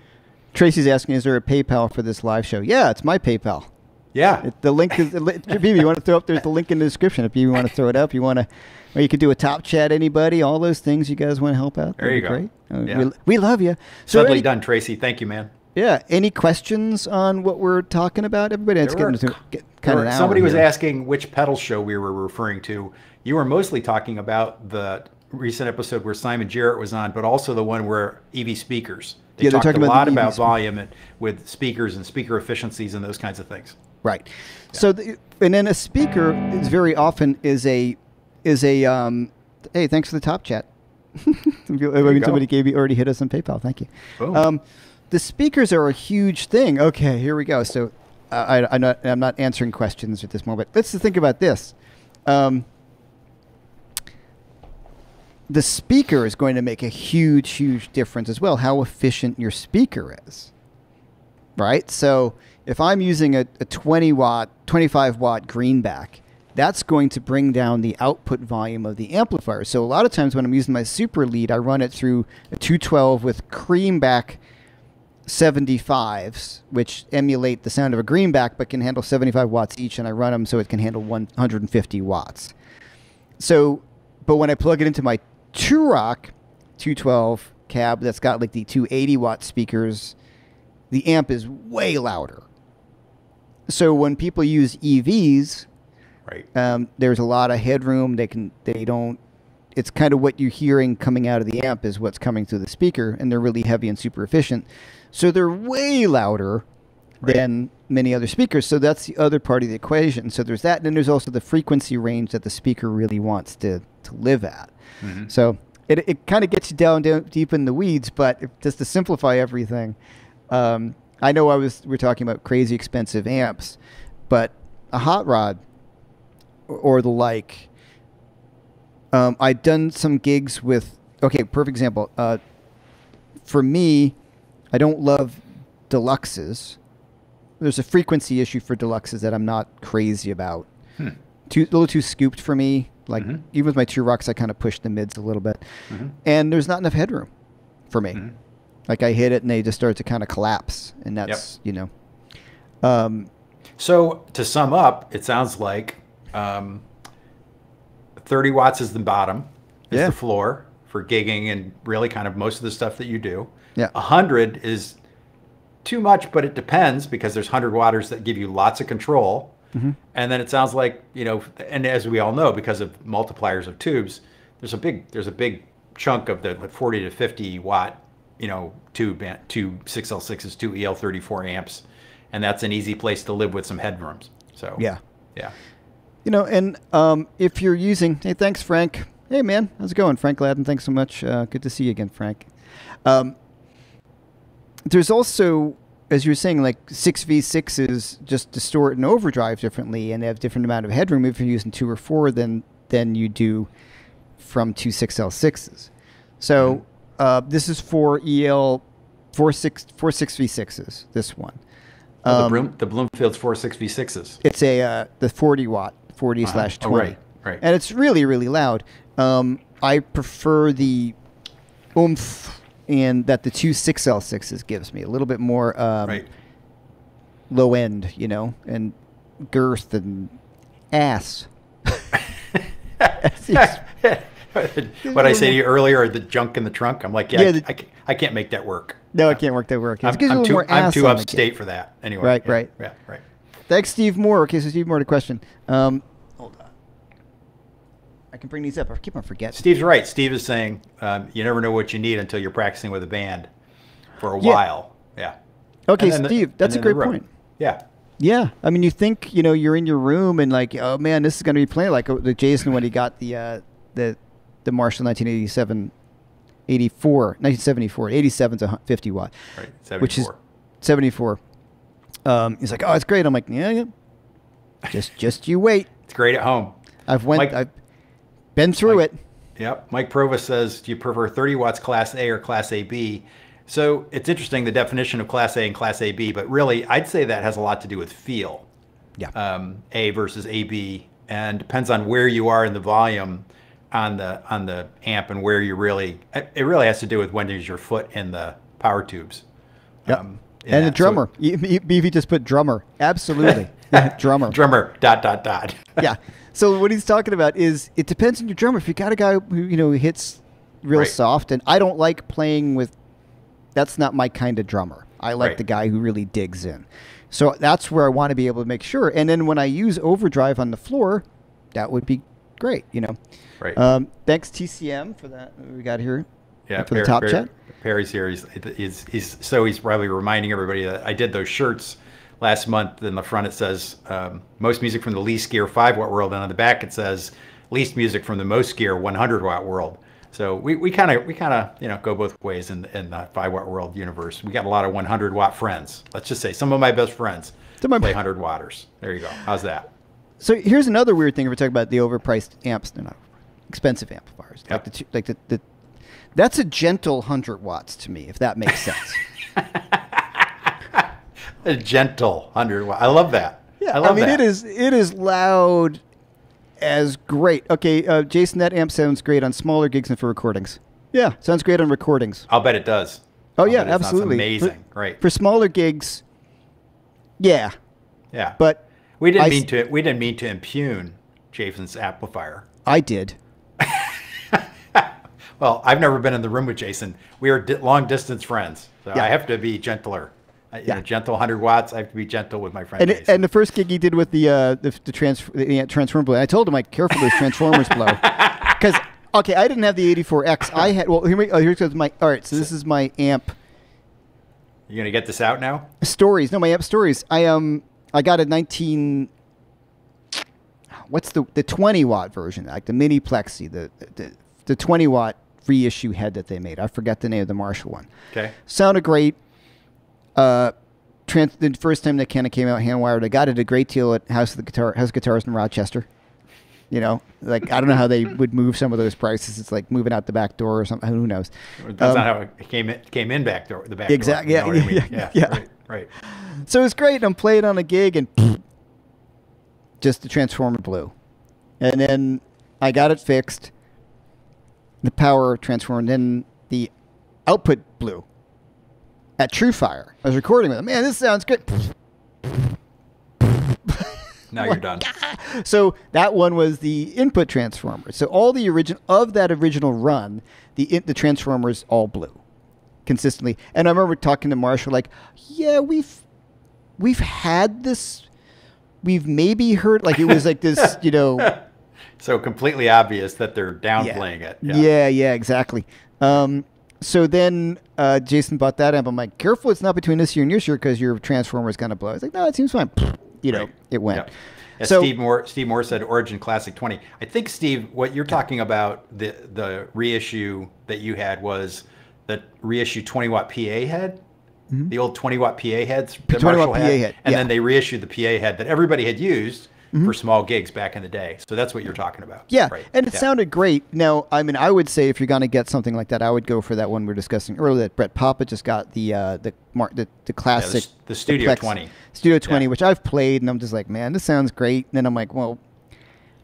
Tracy's asking, is there a PayPal for this live show? Yeah, it's my PayPal. Yeah, It, the link is, BB, you want to throw up, there's the link in the description if you want to throw it up. You want to, or you could do a top chat, anybody, all those things you guys want to help out. There you go. Great. Uh, Yeah. we, we love you. So Subtly any- done, Tracy. Thank you, man. Yeah. Any questions on what we're talking about? Everybody, it's getting to get kind were- of an somebody was here. asking which pedal show we were referring to. You were mostly talking about the recent episode where Simon Jarrett was on, but also the one where EV speakers. They Yeah, talked a about lot the about volume and with speakers and speaker efficiencies and those kinds of things. Right. So, the, and then a speaker is very often is a is a um, hey, thanks for the top chat. I mean, somebody gave you already hit us on PayPal. Thank you. Boom. Um, the speakers are a huge thing. Okay, here we go. So, uh, I, I'm not I'm not answering questions at this moment. Let's think about this. Um, the speaker is going to make a huge, huge difference as well. How efficient your speaker is right? So if I'm using a, a 20 watt, 25 watt greenback, that's going to bring down the output volume of the amplifier. So a lot of times when I'm using my super lead, I run it through a 212 with creamback 75s, which emulate the sound of a greenback but can handle 75 watts each, and I run them so it can handle 150 watts. So, but when I plug it into my Two-Rock 212 cab that's got like the 280 watt speakers, the amp is way louder. So when people use EVs, Right. um, there's a lot of headroom. They can they don't. It's kind of what you're hearing coming out of the amp is what's coming through the speaker, and they're really heavy and super efficient. So they're way louder Right. than many other speakers. So that's the other part of the equation. So there's that, and then there's also the frequency range that the speaker really wants to to live at. Mhm. So it, it kind of gets you down, down deep in the weeds, but if, just to simplify everything, um, I know I was we're talking about crazy expensive amps, but a hot rod or, or the like. Um, I'd done some gigs with. Okay, perfect example. Uh, for me, I don't love deluxes. There's a frequency issue for deluxes that I'm not crazy about. Hmm. Too, a little too scooped for me. Like Mhm. even with my Two-Rocks, I kind of push the mids a little bit, Mhm. and there's not enough headroom for me. Mhm. Like I hit it and they just start to kind of collapse, and that's you know. Um, So to sum up, it sounds like um, 30 watts is the bottom, is Yeah. the floor for gigging and really kind of most of the stuff that you do. Yeah. 100 is too much, but it depends because there's 100 watters that give you lots of control. Mm-hmm. And then it sounds like, you know, and as we all know, because of multipliers of tubes, there's a big there's a big chunk of the 40 to 50 watt, you know, an- two 6L6s, two EL34 amps, and that's an easy place to live with some headrooms. So yeah. yeah. You know, and um, if you're using, hey, thanks, Frank. Hey, man, how's it going, Frank Ladden? Thanks so much. Uh, good to see you again, Frank. Um, there's also, as you were saying, like six v sixes just distort and overdrive differently, and they have different amount of headroom if you're using two or four than than you do from two six L sixes. So uh, this is for EL four six four six v sixes. This one. Oh, the, Um, Bloom, the Bloomfield's 46V6s. It's a uh, the 40 watt, 40 Uh-huh. slash Oh, 20, right, right. and it's really really loud. Um, I prefer the oomph and that the two 6L6s gives me a little bit more um, right. low end, you know, and girth and ass. what I say to you earlier, the junk in the trunk. I'm like, yeah, Yeah, I, the- I, I can't make that work. No, it can't work that work. It I'm, gives you a I'm too, more I'm too upstate for that. Anyway. Right, yeah, right. Yeah, right. Thanks, Steve Moore. Okay, so Steve Moore, a question. Um, hold on. I can bring these up. I keep on forgetting. Steve's right. Steve is saying um, you never know what you need until you're practicing with a band for a Yeah. while. Yeah. Okay, And then the- Steve, that's a great point. Yeah. Yeah, I mean, you think you know you're in your room and like, oh man, this is going to be playing like uh, the Jason when he got the uh, the the Marshall 1987, 84, 1974, 87's a hu- 50 watt, Right. which is 74. 74. Um, he's like, oh, it's great. I'm like, yeah, yeah. Just just you wait. It's great at home. I've went. Mike- I've been through Mike- it. Yep. Mike Provis says, do you prefer 30 watts Class A or Class AB? So it's interesting the definition of Class A and Class AB, but really I'd say that has a lot to do with feel. Yeah. um, A versus AB, and depends on where you are in the volume on the on the amp and where you really. It really has to do with when is your foot in the power tubes. Yep. um, and a that. So- drummer. You- If you just put drummer, absolutely, yeah, drummer. drummer. Dot dot dot. yeah. So what he's talking about is it depends on your drummer. If you got a guy who you know hits real Right. soft, and I don't like playing with. That's not my kind of drummer. I like Right. the guy who really digs in. So that's where I want to be able to make sure. And then when I use overdrive on the floor, that would be great. You know. Right. Um, thanks TCM for that we got here. Yeah, for the top Perry, chat. Perry's here. He's, he's, he's so he's probably reminding everybody that I did those shirts last month. In the front it says um, most music from the least gear five watt world, and on the back it says least music from the most gear 100 watt world. So we we kind of we kind of you know go both ways in in the five watt world universe. We got a lot of 100 watt friends. Let's just say some of my best friends of my- play 100 watters. There you go. How's that? So here's another weird thing if we talk about the overpriced amps. They're not expensive amplifiers. Like the, two- like the, the that's a gentle hundred watts to me, if that makes sense. A gentle 100 watt. I love that. Yeah, I love mean that. it is it is loud as great. Okay, uh, Jason, that amp sounds great on smaller gigs and for recordings. Yeah, sounds great on recordings. I'll bet it does. Oh I'll yeah, bet it sounds absolutely. amazing. For, right. For smaller gigs, yeah, Yeah. but we didn't I mean to we didn't mean to impugn Jason's amplifier. I did. Well, I've never been in the room with Jason. We are di- long distance friends, so Yeah. I have to be gentler. You Yeah. know, gentle 100 watts. I have to be gentle with my friend And, Jason. and the first gig he did with the uh, the, the, trans, the transformer blow, I told him like careful those transformers blow, because okay, I didn't have the 84X. I had well here we, oh, here's my all right. So this is my amp You're gonna get this out now? stories. No, my amp stories. I um I got a 19. What's the the 20 watt version? Like the mini plexi, the the, the 20 watt reissue head that they made. I forget the name of the Marshall one. Okay. Sounded great. Uh, trans- the first time that kind of came out hand wired, I got it a great deal at House of the Guitar House Guitars in Rochester. You know, like I don't know how they would move some of those prices. It's like moving out the back door or something. Who knows? That's Um, not how it came in. Came in back door. The back Exact- Door, you know yeah, I mean? yeah, yeah. yeah. Right. Right. So it's great. I'm playing on a gig and just the transformer blew. And then I got it fixed, the power transformer, and then the output blew at TrueFire. I was recording with it. Man, this sounds good. Now oh you're done. So that one was the input transformer. So all the original of that original run, the in, the transformers all blew consistently. And I remember talking to Marshall like, "Yeah, we've we've had this. We've maybe heard like it was like this, you know." So completely obvious that they're downplaying it. Yeah, yeah, exactly. Um, so then uh, Jason bought that amp. I'm like, careful, it's not between this year and this year because your transformer is going to blow. I was like, no, it seems fine. You know, Right. it went. Yeah. Yeah, So- Steve Moore. Steve Moore said Origin Classic 20. I think Steve, what you're talking about the the reissue that you had was the reissue 20 watt PA head, the old 20 watt PA heads. that 20 watt PA had, head, and yeah. then they reissued the PA head that everybody had used for small gigs back in the day. So that's what you're talking about. Yeah, Right. and it Yeah. sounded great. Now, I mean, I would say if you're going to get something like that, I would go for that one we were discussing earlier. That Brett Papa just got the uh, the mar- the, the classic, s- the Studio Plex- 20. Studio 20, Yeah. which I've played, and I'm just like, man, this sounds great. And then I'm like, well,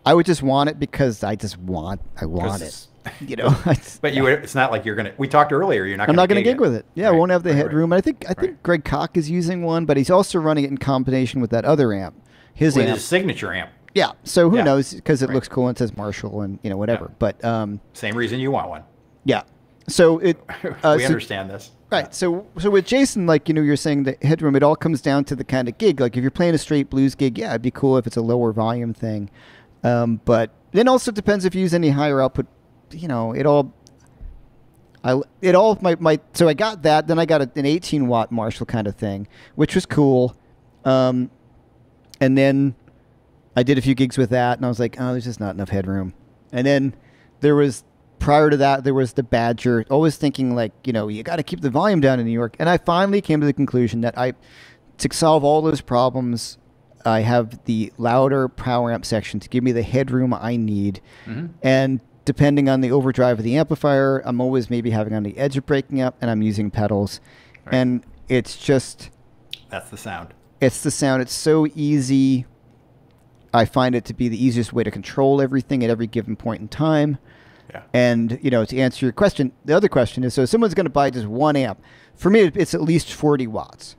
I would just want it because I just want, I want it. You know, But you, it's not like you're gonna. We talked earlier. You're not. Going to I'm gonna not going to gig gig with it. Yeah, I won't have the right, headroom. right. I think I think Right. Greg Koch is using one, but he's also running it in combination with that other amp, his With amp. his signature amp. yeah. So who Yeah. knows? Because it Right. looks cool and says Marshall and you know whatever. Yeah. But um, Same reason you want one. yeah. So it. Uh, we so- understand this. Right. So so with Jason, like you know, you're saying the headroom. It all comes down to the kind of gig. Like if you're playing a straight blues gig, yeah, it'd be cool if it's a lower volume thing. Um, but then also depends if you use any higher output. You know, it all. I it all my my. So I got that. Then I got a, an 18 watt Marshall kind of thing, which was cool. Um, and then I did a few gigs with that, and I was like, oh, there's just not enough headroom. And then there was prior to that, there was the Badger. Always thinking like, you know, you got to keep the volume down in New York. And I finally came to the conclusion that I, to solve all those problems, I have the louder power amp section to give me the headroom I need. Mm-hmm. And depending on the overdrive of the amplifier, I'm always maybe having on the edge of breaking up, and I'm using pedals. Right. And it's just That's the sound. It's the sound. It's so easy. I find it to be the easiest way to control everything at every given point in time. Yeah. And you know, to answer your question, the other question is: so if someone's going to buy just one amp. For me, it's at least forty watts.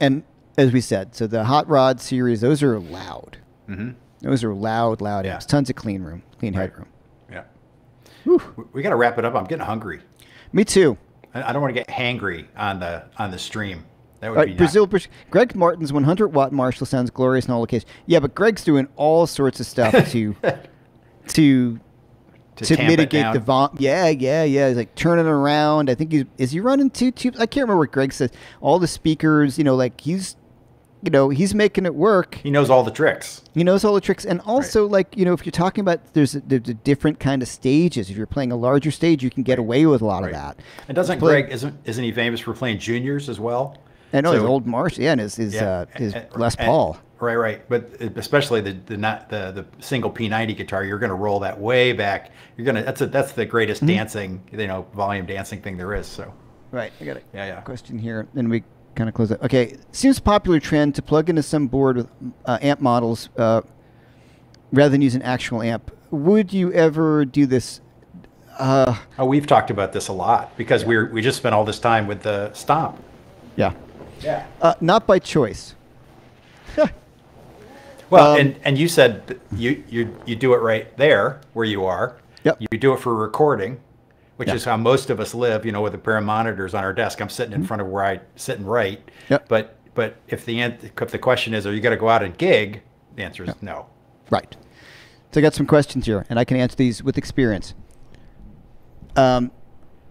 And as we said, so the Hot Rod series, those are loud. Mm-hmm. Those are loud, loud Yeah. amps. Tons of clean room, clean Right. headroom. Yeah. Whew. We, got to wrap it up. I'm getting hungry. Me too. I, I don't want to get hangry on the on the stream. That would be right, not- Brazil. Brazil- Greg Martin's 100 watt Marshall sounds glorious in all occasions. Yeah, but Greg's doing all sorts of stuff to to to, to, mitigate the vom. Yeah, yeah, yeah. He's like turning around. I think he's is he running two tubes? I can't remember what Greg says. All the speakers, you know, like he's, you know, he's making it work. He knows all the tricks. He knows all the tricks, and also like you know, if you're talking about there's a, there's a different kind of stages. If you're playing a larger stage, you can get away with a lot Right. of that. And doesn't Play- Greg isn't isn't he famous for playing juniors as well? I know his old Marsh, yeah, and his his, uh, his and- Les and- Paul. Right, right. But especially the the not the the single P90 guitar, you're going to roll that way back. You're gonna that's a, that's the greatest Mm-hmm. dancing you know volume dancing thing there is. So Right. I got a Yeah, yeah. question here. Then we kind of close it. Okay. Seems popular trend to plug into some board with uh, amp models uh, rather than use an actual amp. Would you ever do this? Uh, oh, we've talked about this a lot because we're we just spent all this time with the stomp. yeah. Yeah. Uh, not by choice. Well, Um, and and you said you you you do it right there where you are. Yep. You do it for recording, which Yeah. is how most of us live. You know, with a pair of monitors on our desk. I'm sitting in front of where I sit and write. Yep. But but if the if the question is, are you going to go out and gig? The answer is no. Right. So I got some questions here, and I can answer these with experience. Um,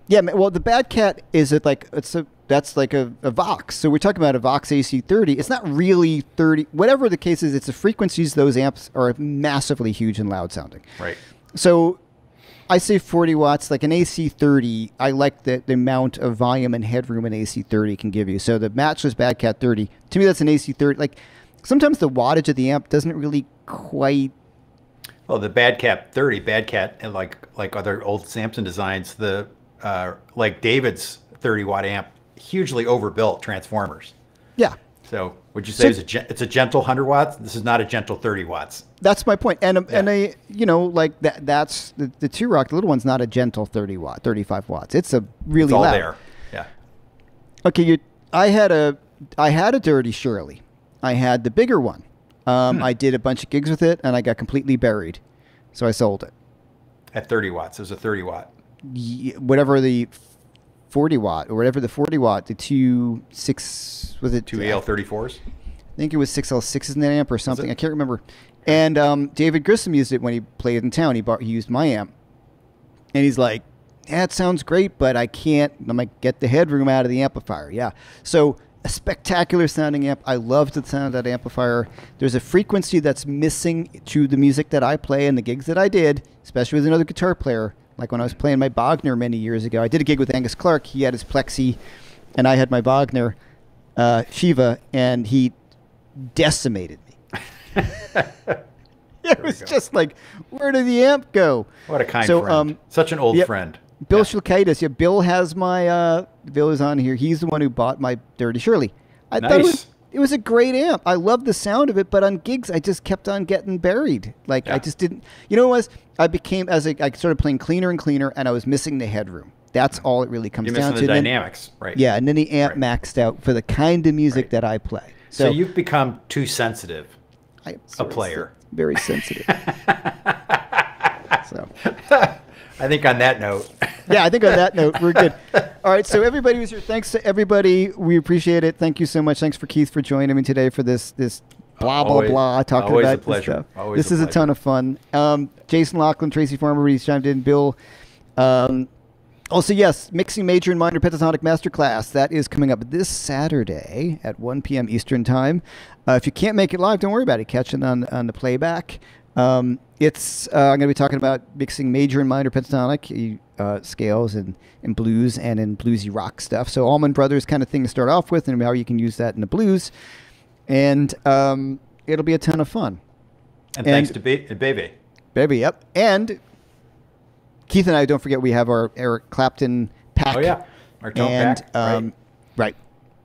yeah. Well, the Bad Cat is it like it's a that's like a, a Vox. So we're talking about a Vox AC30. It's not really 30. Whatever the case is, it's the frequencies those amps are massively huge and loud sounding. Right. So I say 40 watts, like an AC30. I like the, the amount of volume and headroom an AC30 can give you. So the matchless Bad Cat 30, to me, that's an AC30. Like sometimes the wattage of the amp doesn't really quite. Well, the Bad Cat 30, Bad Cat, and like like other old Sampson designs, the uh, like David's 30 watt amp, hugely overbuilt transformers. Yeah, So would you say So- it's, a, it's a gentle 100 watts? This is not a gentle 30 watts. that's my point. And a, and a you know like that that's the, the Two-Rock the little one's not a gentle 30 watt, 35 watts. It's a really It's all loud. there. Yeah. Okay, you. I had a I had a dirty Shirley. I had the bigger one. Um, I did a bunch of gigs with it, and I got completely buried, so I sold it. At 30 watts. It was a 30 watt. Ye- Whatever the forty watt or whatever the forty watt, the two six was it Two I EL34s. I think it was six L sixes in that amp or something. I can't remember. And um, David Grissom used it when he played in town. He bought he used my amp, and he's like, "Yeah, it sounds great, but I can't. I'm like, get the headroom out of the amplifier." Yeah. So a spectacular sounding amp. I love the sound of that amplifier. There's a frequency that's missing to the music that I play and the gigs that I did, especially with another guitar player. Like when I was playing my Bogner many years ago, I did a gig with Angus Clark. He had his Plexi, and I had my Bogner uh, Shiva, and he decimated me. it was just like, where did the amp go? What a kind So, friend. um, Such an old yep. friend. Bill Yeah. Shulkaitis. Yeah, Bill has my. Uh, Bill is on here. He's the one who bought my Dirty Shirley. I thought it was, Nice. It was a great amp. I loved the sound of it, but on gigs, I just kept on getting buried. Like I just didn't. You know what was? I became as I, I started playing cleaner and cleaner, and I was missing the headroom. That's mm-hmm. all it really comes You're down to. the And then- dynamics. Right. yeah, and then the amp Right. maxed out for the kind of music Right. that I play. So, So, you've become too sensitive. I a player. very sensitive. so. I think on that note, yeah, I think on that note, we're good. All right, so everybody who's here, thanks to everybody. We appreciate it. Thank you so much. Thanks for Keith for joining me today for this this blah blah Always- blah talking always a about this pleasure. stuff. Always this a is a ton of fun. Um, Jason Lachlan, Tracy Farmer, he's chimed in. Bill. Um, also, yes, mixing major and minor pentatonic masterclass that is coming up this Saturday at 1 p.m. Eastern time. Uh, if you can't make it live, don't worry about it. Catch it on on the playback. Um, it's uh, I'm going to be talking about mixing major and minor pentatonic uh, scales and in blues and in bluesy rock stuff. So Allman Brothers kind of thing to start off with, and how you can use that in the blues, and um, it'll be a ton of fun. and, And- thanks to Baby. Baby, yep. And Keith and I, don't forget, we have our Eric Clapton pack. Oh yeah, our tone and pack. um, right. right.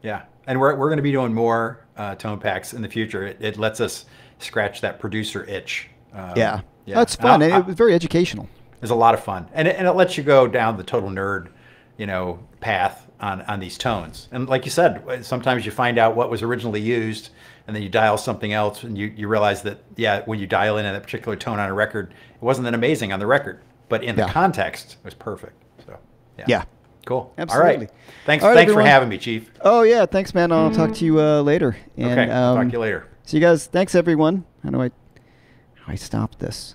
Yeah, and we're we're going to be doing more uh, tone packs in the future. It, it lets us scratch that producer itch. Um, Yeah, that's fun, and I- it was very educational. It's a lot of fun, and it, and it lets you go down the total nerd, you know, path on on these tones. And like you said, sometimes you find out what was originally used, and then you dial something else, and you you realize that yeah, when you dial in that particular tone on a record, it wasn't that amazing on the record, but in the context, it was perfect. So yeah, Yeah, Cool. Absolutely. All right. Thanks. All right, thanks everyone. for having me, Chief. Oh yeah, thanks, man. I'll talk to you uh, later. And, okay. Um, talk to you later. So you guys, thanks everyone. How do I, how do I stop this?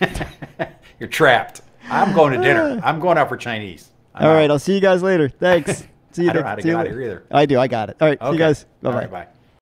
You're trapped. I'm going to dinner. I'm going out for Chinese. I'm All out. right, I'll see you guys later. Thanks. See you. I don't know how to get out of here either. I do. I got it. All right. See you guys. Bye-bye. right, bye.